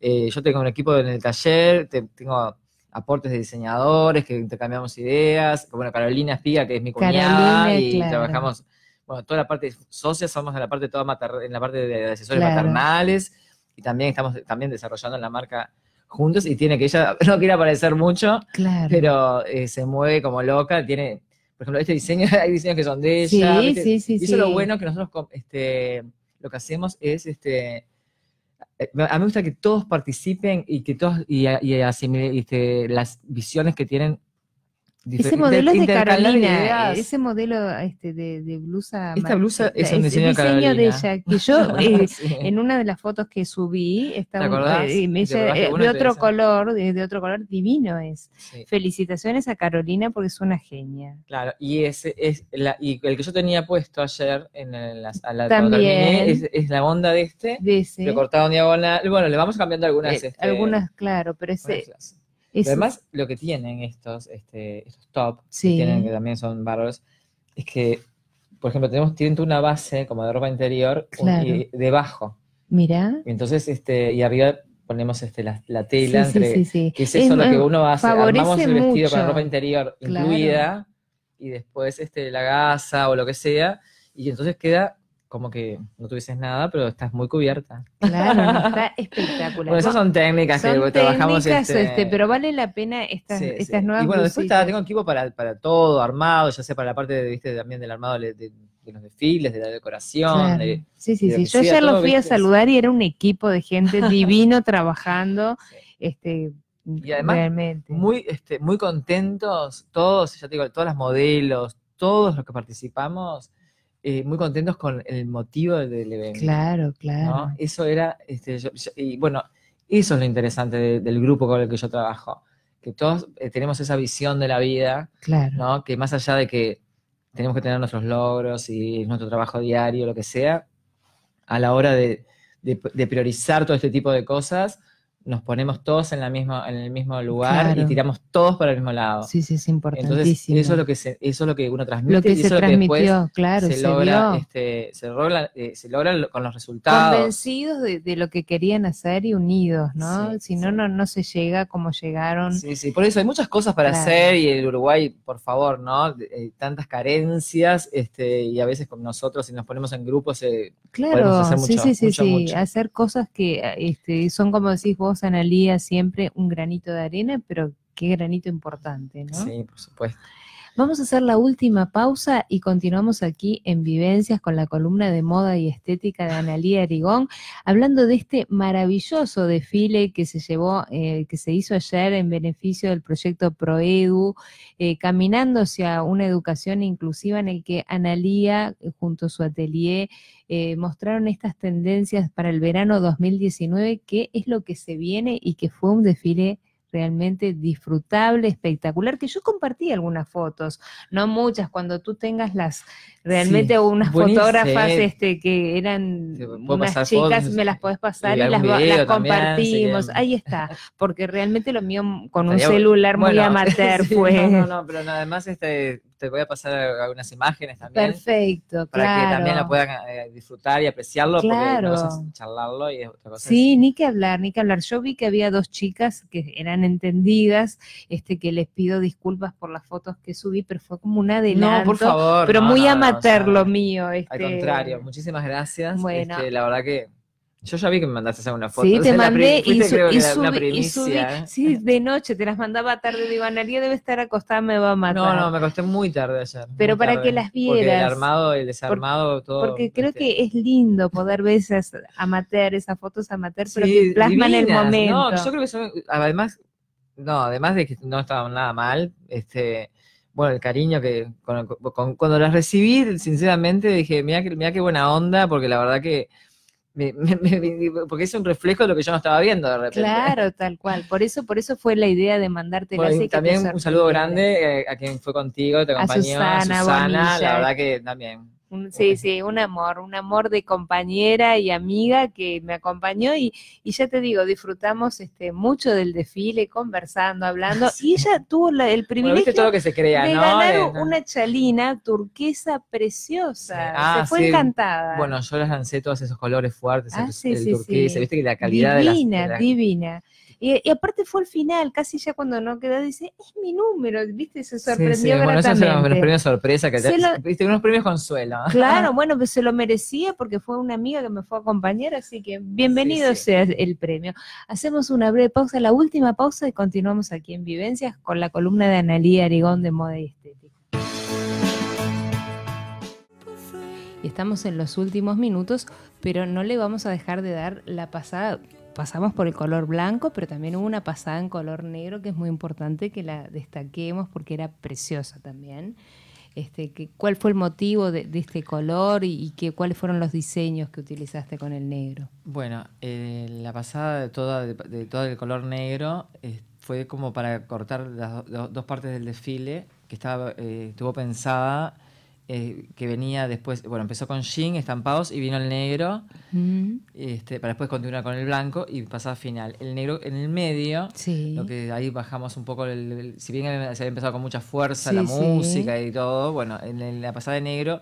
Speaker 2: eh, yo tengo un equipo en el taller, tengo aportes de diseñadores que intercambiamos ideas. Bueno, Carolina Espiga, que es mi cuñada, y trabajamos, bueno, toda la parte socia, somos en la parte toda en la parte de asesores maternales. y también estamos también desarrollando la marca juntos y tiene que ella no quiere aparecer mucho,
Speaker 1: Claro.
Speaker 2: pero eh, se mueve como loca, tiene, por ejemplo, este diseño, hay diseños que son de ella,
Speaker 1: sí,
Speaker 2: ¿viste?
Speaker 1: sí, sí,
Speaker 2: y eso
Speaker 1: sí.
Speaker 2: es lo bueno que nosotros este, lo que hacemos es este eh, a mí me gusta que todos participen y que todos y, y asimilen este, las visiones que tienen
Speaker 1: Ese modelo es de Carolina, ese modelo este, de, de blusa.
Speaker 2: Esta blusa es un
Speaker 1: el
Speaker 2: diseño de
Speaker 1: de
Speaker 2: Carolina.
Speaker 1: ella, que yo eh,
Speaker 2: Sí.
Speaker 1: en una de las fotos que subí, está eh, me
Speaker 2: ¿Te
Speaker 1: dice,
Speaker 2: acordás que
Speaker 1: eh, de otro color, de, de otro color divino es.
Speaker 2: Sí,
Speaker 1: Felicitaciones a Carolina porque es una genia.
Speaker 2: claro, y ese es la, y el que yo tenía puesto ayer en el- a la cuando
Speaker 1: También.
Speaker 2: terminé, es, es la onda de este,
Speaker 1: De ese,
Speaker 2: lo cortado en diagonal. Bueno, le vamos cambiando algunas. este,
Speaker 1: algunas, claro, pero ese,
Speaker 2: algunas-
Speaker 1: ese-
Speaker 2: Además, lo que tienen estos, este, estos top,
Speaker 1: Sí.
Speaker 2: que, tienen, que también son bárbaros, es que, por ejemplo, tenemos, tienen una base como de ropa interior
Speaker 1: Claro.
Speaker 2: y debajo.
Speaker 1: mira.
Speaker 2: Y entonces, este, y arriba ponemos este, la, la tela
Speaker 1: sí,
Speaker 2: entre.
Speaker 1: sí.
Speaker 2: Que es eso lo que uno hace. Armamos el vestido con la
Speaker 1: mucho.
Speaker 2: ropa interior
Speaker 1: Claro.
Speaker 2: incluida y después este, la gasa o lo que sea. Y entonces queda como que no tuvieses nada, pero estás muy cubierta.
Speaker 1: Claro, no, está espectacular.
Speaker 2: Bueno, esas son técnicas
Speaker 1: son
Speaker 2: que trabajamos.
Speaker 1: técnicas,
Speaker 2: este,
Speaker 1: este, pero vale la pena estas,
Speaker 2: Sí,
Speaker 1: estas
Speaker 2: sí.
Speaker 1: nuevas
Speaker 2: Y bueno, después está, tengo equipo para, para todo, armado, ya sea para la parte de, ¿viste? también del armado de, de- de los desfiles, de la decoración.
Speaker 1: Claro.
Speaker 2: de-
Speaker 1: Sí, sí,
Speaker 2: lo
Speaker 1: sí. Yo ayer lo
Speaker 2: todo,
Speaker 1: fui a saludar y era un equipo de gente divino trabajando, este,
Speaker 2: Y además,
Speaker 1: realmente.
Speaker 2: muy, este, muy contentos, todos, ya te digo, todas las modelos, todos los que participamos, eh, muy contentos con el motivo del evento.
Speaker 1: Claro,
Speaker 2: ¿no?
Speaker 1: claro.
Speaker 2: Eso era, este, yo- yo- y bueno, eso es lo interesante de- del grupo con el que yo trabajo, que todos eh, tenemos esa visión de la vida,
Speaker 1: Claro.
Speaker 2: ¿no? Que más allá de que tenemos que tener nuestros logros y nuestro trabajo diario, lo que sea, a la hora de, de- de priorizar todo este tipo de cosas, nos ponemos todos en, la misma, en el mismo lugar
Speaker 1: Claro.
Speaker 2: y tiramos todos para el mismo lado.
Speaker 1: Sí, sí, es
Speaker 2: Entonces,
Speaker 1: importantísimo.
Speaker 2: eso es lo que se, eso es lo que uno transmite
Speaker 1: Lo que
Speaker 2: y
Speaker 1: se
Speaker 2: eso es lo que después
Speaker 1: claro,
Speaker 2: se,
Speaker 1: se,
Speaker 2: logra, este, se logra, eh, se logra lo- con los resultados.
Speaker 1: Convencidos de, de lo que querían hacer y unidos, ¿no?
Speaker 2: Sí,
Speaker 1: si no,
Speaker 2: sí.
Speaker 1: no, no se llega como llegaron.
Speaker 2: Sí, sí, por eso hay muchas cosas para
Speaker 1: Claro.
Speaker 2: hacer y el Uruguay, por favor, ¿no? Eh, tantas carencias este, y a veces con nosotros, si nos ponemos en grupos, eh,
Speaker 1: Claro,
Speaker 2: podemos hacer
Speaker 1: sí,
Speaker 2: mucho,
Speaker 1: sí, sí,
Speaker 2: mucho,
Speaker 1: sí,
Speaker 2: mucho.
Speaker 1: hacer cosas que este, son como decís vos, Analía, siempre un granito de arena, pero qué granito importante, ¿no?
Speaker 2: sí, por supuesto.
Speaker 1: Vamos a hacer la última pausa y continuamos aquí en Vivencias con la columna de moda y estética de Analía Arigón, hablando de este maravilloso desfile que se llevó, eh, que se hizo ayer en beneficio del proyecto ProEdu, eh, caminando hacia una educación inclusiva en el que Analía, eh, junto a su atelier, mostraron estas tendencias para el verano 2019, que es lo que se viene y que fue un desfile realmente disfrutable, espectacular, que yo compartí algunas fotos, no muchas, cuando tú tengas las, realmente
Speaker 2: Sí,
Speaker 1: unas fotógrafas este, que eran unas chicas,
Speaker 2: fotos
Speaker 1: me las podés pasar
Speaker 2: y
Speaker 1: y, las, compartimos, ahí está, porque realmente lo mío con un
Speaker 2: Estaría-
Speaker 1: celular muy
Speaker 2: bueno,
Speaker 1: amateur
Speaker 2: sí,
Speaker 1: fue.
Speaker 2: No, no, no, pero además este, te voy a pasar algunas imágenes también.
Speaker 1: perfecto,
Speaker 2: Para
Speaker 1: claro.
Speaker 2: que también la puedan eh, disfrutar y apreciarlo,
Speaker 1: Claro.
Speaker 2: porque una cosa es charlarlo y es otra cosa
Speaker 1: Sí,
Speaker 2: es-
Speaker 1: ni que hablar, ni que hablar. Yo vi que había dos chicas que eran entendidas, este, que les pido disculpas por las fotos que subí, pero fue como un adelanto.
Speaker 2: No, por favor.
Speaker 1: Pero
Speaker 2: no,
Speaker 1: muy
Speaker 2: no,
Speaker 1: amateur lo mío.
Speaker 2: Al
Speaker 1: Este,
Speaker 2: contrario, muchísimas gracias.
Speaker 1: Bueno.
Speaker 2: Este, la verdad que yo ya vi que me mandaste una foto.
Speaker 1: Sí,
Speaker 2: o
Speaker 1: te
Speaker 2: sea, la
Speaker 1: mandé y, su- y
Speaker 2: una
Speaker 1: subí, y subí-
Speaker 2: ¿eh?
Speaker 1: sí, de noche, te las mandaba tarde, digo, Analia debe estar acostada, me va a matar.
Speaker 2: No, no, me acosté muy tarde ayer.
Speaker 1: Pero para
Speaker 2: tarde,
Speaker 1: que las
Speaker 2: Porque el
Speaker 1: vieras.
Speaker 2: armado, el desarmado, todo.
Speaker 1: Porque creo que es lindo poder ver esas amateur, esas fotos amateur, pero
Speaker 2: sí,
Speaker 1: que plasman el momento.
Speaker 2: No, yo creo que son, además, no, además de que no estaban nada mal, este, bueno, el cariño que con- con- cuando las recibí, sinceramente dije, mira mira qué buena onda, porque la verdad que me- me- me- porque es un reflejo de lo que yo no estaba viendo de repente.
Speaker 1: Claro, tal cual. Por eso, por eso fue la idea de mandarte
Speaker 2: Bueno, y también un saludo grande eh, a quien fue contigo, te
Speaker 1: A
Speaker 2: acompañó, a
Speaker 1: Susana
Speaker 2: Susana,
Speaker 1: Bonilla.
Speaker 2: la verdad que también.
Speaker 1: Un- sí, sí, un amor, un amor de compañera y amiga que me acompañó y, y ya te digo, disfrutamos este, mucho del desfile, conversando, hablando, y ella tuvo la- el
Speaker 2: Bueno,
Speaker 1: privilegio
Speaker 2: viste todo lo que se crea,
Speaker 1: de
Speaker 2: ¿no?
Speaker 1: ganar una chalina turquesa preciosa,
Speaker 2: Sí. Ah,
Speaker 1: se fue
Speaker 2: sí.
Speaker 1: encantada.
Speaker 2: Bueno, yo las lancé todos esos colores fuertes,
Speaker 1: Ah,
Speaker 2: el, turquesa,
Speaker 1: sí.
Speaker 2: viste que la calidad de las-
Speaker 1: divina,
Speaker 2: de
Speaker 1: divina. Y, y aparte fue al final, casi ya cuando no quedó, dice, es mi número, viste, se sorprendió
Speaker 2: Sí, sí, bueno, esos eran los premios sorpresa que te,
Speaker 1: lo-
Speaker 2: viste, unos premios consuelo.
Speaker 1: Claro, bueno, pues se lo merecía porque fue una amiga que me fue a acompañar, así que bienvenido sea el premio. Hacemos una breve pausa, la última pausa y continuamos aquí en Vivencias con la columna de Analía Arigón de Moda y Estética. Y estamos en los últimos minutos, pero no le vamos a dejar de dar la pasada pasamos por el color blanco, pero también hubo una pasada en color negro que es muy importante que la destaquemos porque era preciosa también. Este, ¿Cuál fue el motivo de, este color y, que, cuáles fueron los diseños que utilizaste con el negro?
Speaker 2: Bueno, eh, la pasada de, toda, de, todo el color negro eh, fue como para cortar las dos partes del desfile que estaba, eh, estuvo pensada eh, que venía después, bueno, empezó con jean, estampados, y vino el negro, este, para después continuar con el blanco y pasar final. El negro en el medio, lo que ahí bajamos un poco, el, si bien se había empezado con mucha fuerza la música y todo, bueno, en la pasada de negro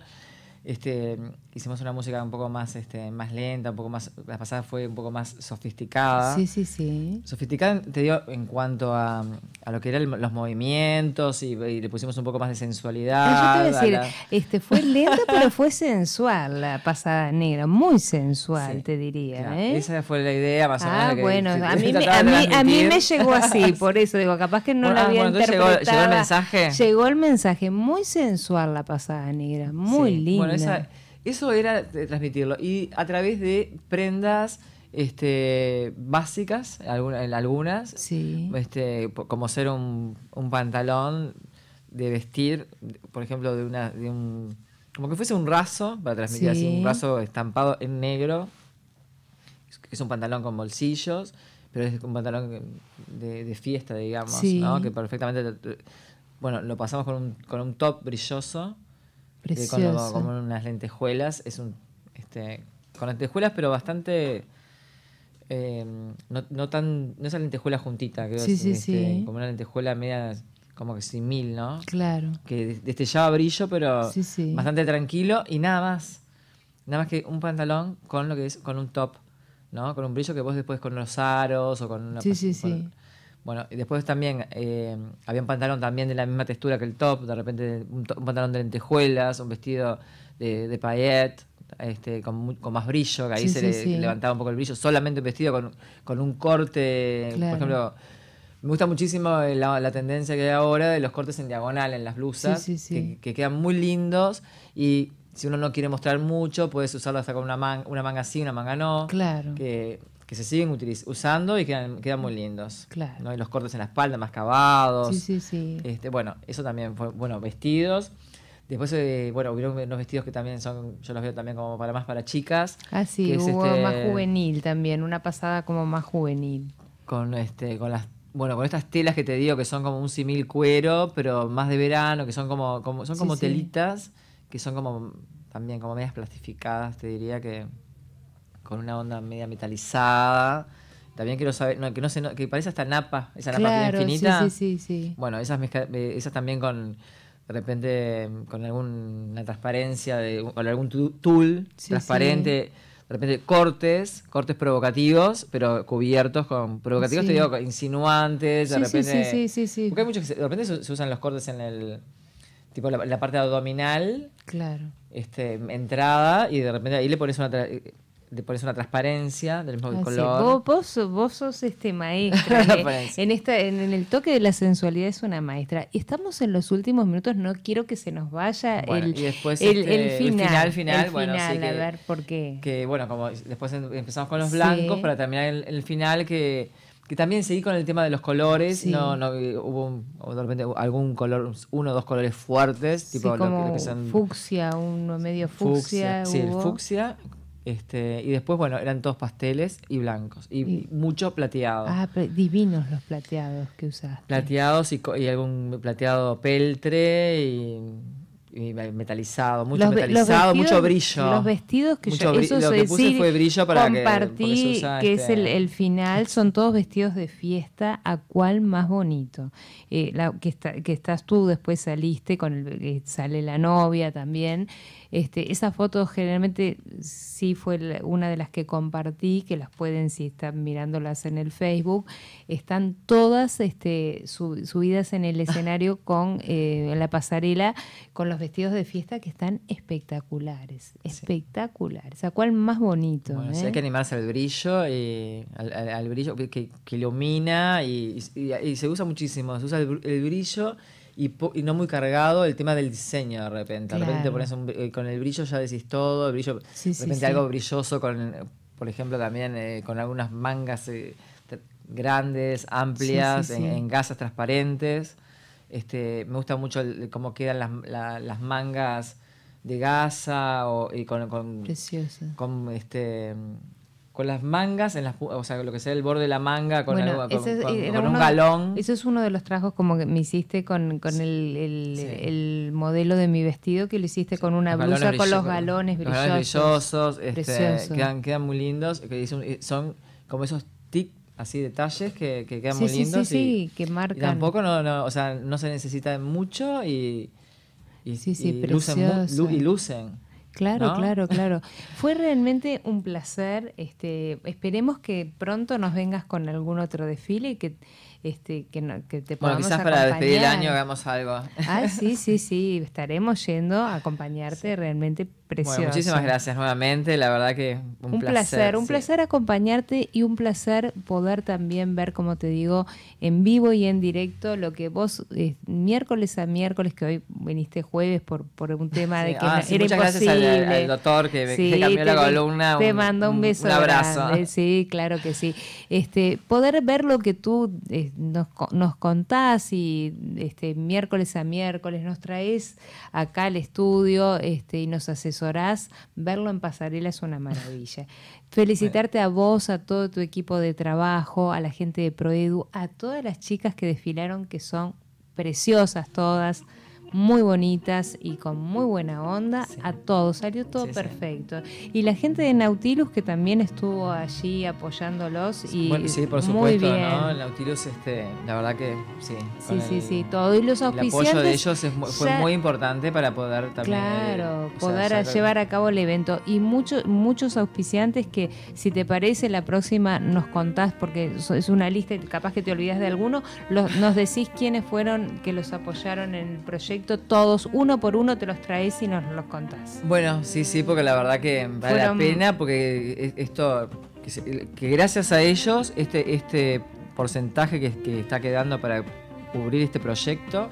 Speaker 2: este, hicimos una música un poco más, este, más lenta, un poco más, la pasada fue un poco más sofisticada.
Speaker 1: Sí, sí, sí.
Speaker 2: Sofisticada, te digo, en cuanto a, a lo que eran los movimientos y, le pusimos un poco más de sensualidad.
Speaker 1: yo te decir, este, fue lenta, pero fue sensual la pasada negra, muy sensual, te diría. ¿eh?
Speaker 2: Esa fue la idea más o menos.
Speaker 1: Ah, bueno, a, mí me, a, mí, me llegó así, por eso digo, capaz que no la había bueno, interpretado.
Speaker 2: Llegó, llegó, el mensaje.
Speaker 1: Llegó el mensaje, muy sensual la pasada negra, muy linda
Speaker 2: eso era transmitirlo. Y a través de prendas este, básicas, algunas, este, como ser un, pantalón de vestir, por ejemplo, de una, de un, como que fuese un raso, para transmitir así, un raso estampado en negro, es un pantalón con bolsillos, pero es un pantalón de, fiesta, digamos, que perfectamente, bueno, lo pasamos con un, con un top brilloso,
Speaker 1: Precioso.
Speaker 2: Con, unas lentejuelas. Es un. Este, con lentejuelas, pero bastante. Eh, no, no, tan. No esa lentejuela juntita, creo.
Speaker 1: Sí, sí, sí.
Speaker 2: Este, como una lentejuela media. Como que sin mil, ¿no?
Speaker 1: Claro.
Speaker 2: Que destellaba brillo, pero bastante tranquilo y nada más. Nada más que un pantalón con lo que es. con un top. ¿no? Con un brillo que vos después con los aros o con una.
Speaker 1: Sí, sí, sí.
Speaker 2: Bueno, y después también eh, había un pantalón también de la misma textura que el top, de repente un, pantalón de lentejuelas, un vestido de, de paillet, este, con, con, más brillo, que ahí se le, levantaba un poco el brillo, solamente un vestido con, con un corte, por ejemplo, me gusta muchísimo la, tendencia que hay ahora de los cortes en diagonal en las blusas, que, que, quedan muy lindos y si uno no quiere mostrar mucho, puedes usarlo hasta con una, manga, una manga sí, una manga no.
Speaker 1: Claro.
Speaker 2: Que que se siguen usando y quedan, quedan muy lindos.
Speaker 1: Claro.
Speaker 2: ¿no? Y los cortes en la espalda más cavados.
Speaker 1: Sí, sí, sí.
Speaker 2: Este, bueno, eso también fue, bueno, vestidos. Después, eh, bueno, hubieron unos vestidos que también son, yo los veo también como para más para chicas.
Speaker 1: Ah, sí, hubo este más juvenil también, una pasada como más juvenil.
Speaker 2: Con este, con las bueno, con estas telas que te digo que son como un simil cuero, pero más de verano, que son como, como son como telitas, que son como también como medias plastificadas, te diría que con una onda media metalizada. También quiero saber, que no se, que parece hasta napa, esa napa infinita.
Speaker 1: Sí, sí, sí,
Speaker 2: Bueno, esas, eh, esas también con de repente con alguna transparencia, de, con algún tool transparente, de repente cortes, cortes provocativos, pero cubiertos con provocativos, te digo, insinuantes, de repente.
Speaker 1: Sí, sí, sí,
Speaker 2: Porque hay muchos que de repente se, usan los cortes en el tipo la, la, parte abdominal.
Speaker 1: Claro.
Speaker 2: Este, entrada y de repente ahí le pones una le pones una transparencia del mismo ah, color.
Speaker 1: Vos, vos, sos este maestra. en, esta, en, el toque de la sensualidad es una maestra. Y estamos en los últimos minutos, no quiero que se nos vaya el,
Speaker 2: después
Speaker 1: el, este, final.
Speaker 2: final, bueno,
Speaker 1: a ver por qué.
Speaker 2: Que bueno, como después em, empezamos con los blancos para terminar el, final que que también seguí con el tema de los colores, no, no hubo de repente algún color, uno o dos colores fuertes, tipo
Speaker 1: lo, que, son fucsia, uno medio fucsia,
Speaker 2: sí, el fucsia este, y después, bueno, eran todos pasteles y blancos. Y, mucho plateado.
Speaker 1: Ah, divinos los plateados que usaste.
Speaker 2: Plateados y, algún plateado peltre y, metalizado, mucho metalizado, mucho brillo.
Speaker 1: Los vestidos que yo
Speaker 2: eso lo que puse fue brillo para
Speaker 1: compartí, que, que es el, este el, final, son todos vestidos de fiesta, a cuál más bonito. Eh, la, que, está, que estás tú, después saliste, con el, sale la novia también Este, esa foto generalmente sí fue una de las que compartí, que las pueden, si están mirándolas en el Facebook, están todas este, subidas en el escenario con eh, la pasarela, con los vestidos de fiesta que están espectaculares, espectaculares. ¿A cuál más bonito?
Speaker 2: Bueno, hay que animarse al brillo, y al, brillo que, que, ilumina y, se usa muchísimo, se usa el, brillo y, no muy cargado el tema del diseño de repente. De repente pones eh, con el brillo ya decís todo, el brillo, de repente algo brilloso con, por ejemplo, también eh, con algunas mangas eh, grandes, amplias, en, gasas transparentes. Este, me gusta mucho cómo quedan las, las mangas de gasa o, y con, con, con este con las mangas, en las, o sea, lo que sea el borde de la manga, con, un galón.
Speaker 1: Eso es uno de los trabajos como que me hiciste con, el, modelo de mi vestido, que lo hiciste con una blusa con los galones brillosos.
Speaker 2: brillosos, este, quedan, quedan muy lindos, son como esos tic así detalles que, quedan muy lindos.
Speaker 1: Sí, sí, sí, que marcan. Y
Speaker 2: tampoco, no, o sea, no se necesita mucho y, y, y lucen, y lucen.
Speaker 1: Claro, claro, claro. Fue realmente un placer. Este, esperemos que pronto nos vengas con algún otro desfile y que este, que, que te podamos
Speaker 2: bueno, quizás para despedir el año hagamos algo.
Speaker 1: Ah, sí, sí, sí, estaremos yendo a acompañarte realmente precioso. Bueno,
Speaker 2: muchísimas gracias nuevamente, la verdad que un,
Speaker 1: un placer. un placer acompañarte y un placer poder también ver, como te digo, en vivo y en directo lo que vos eh, miércoles a miércoles, que hoy viniste jueves por, por un tema de que
Speaker 2: ah, era muchas Al, doctor que, cambió la columna.
Speaker 1: Te mando un beso.
Speaker 2: Un abrazo.
Speaker 1: Sí, claro que sí. Este, poder ver lo que tú eh, nos, nos contás y este, miércoles a miércoles nos traes acá al estudio este, y nos asesorás, verlo en pasarela es una maravilla. Felicitarte a vos, a todo tu equipo de trabajo, a la gente de Proedu, a todas las chicas que desfilaron, que son preciosas todas muy bonitas y con muy buena onda a todos, salió todo perfecto. Y la gente de Nautilus que también estuvo allí apoyándolos y
Speaker 2: sí, por supuesto, muy bien. ¿no? Nautilus, este, la verdad que sí.
Speaker 1: Sí, sí, sí, todo. Y los auspiciantes.
Speaker 2: El apoyo de ellos fue muy importante para poder también.
Speaker 1: Claro, eh, poder llevar a cabo el evento. Y muchos muchos auspiciantes que, si te parece, la próxima nos contás, porque es una lista, capaz que te olvidas de alguno, nos decís quiénes fueron que los apoyaron en el proyecto todos, uno por uno te los traes y nos los contás.
Speaker 2: Bueno, sí, sí, porque la verdad que vale la pena, porque esto, que, gracias a ellos, este, este porcentaje que, que está quedando para cubrir este proyecto,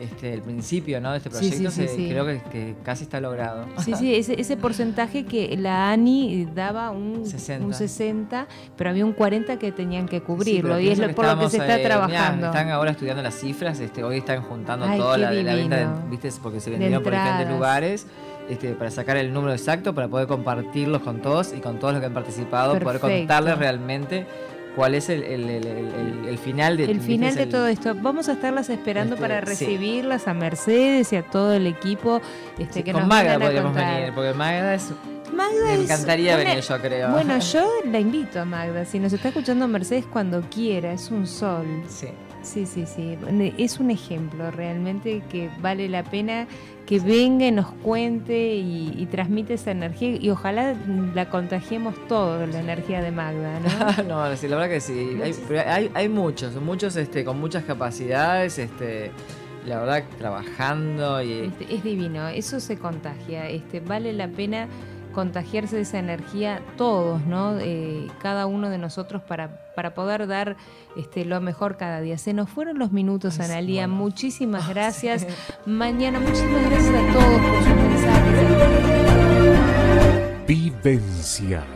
Speaker 2: este, el principio ¿no? de este proyecto creo que, casi está logrado.
Speaker 1: Sí, sí, ese, porcentaje que la ANI daba un 60. pero había un 40 que tenían que cubrirlo y es por lo que se está trabajando.
Speaker 2: están ahora estudiando las cifras, este, hoy están juntando toda la, la, venta, ¿viste? porque se vendieron por diferentes lugares. Este, para sacar el número exacto, para poder compartirlos con todos y con todos los que han participado, poder contarles realmente cuál es el, final de
Speaker 1: el final de todo esto. Vamos a estarlas esperando este, para recibirlas a Mercedes y a todo el equipo este, que
Speaker 2: con Magda podríamos venir, porque Magda es Magda me encantaría venir, yo creo.
Speaker 1: Bueno, yo la invito a Magda. Si nos está escuchando Mercedes cuando quiera, es un sol.
Speaker 2: Sí.
Speaker 1: Sí, sí, sí. Es un ejemplo realmente que vale la pena que venga y nos cuente y, transmite esa energía y ojalá la contagiemos todo, la energía de Magda, ¿no?
Speaker 2: no, sí, la verdad que sí. Hay, hay, muchos, muchos este, con muchas capacidades, este, la verdad, trabajando y...
Speaker 1: Este, es divino, eso se contagia, este, vale la pena contagiarse de esa energía todos, ¿no? Eh, cada uno de nosotros para, para poder dar este, lo mejor cada día. Se nos fueron los minutos, Analía. Muchísimas gracias. Mañana, muchísimas gracias a todos por sus mensajes.
Speaker 3: Vivencias.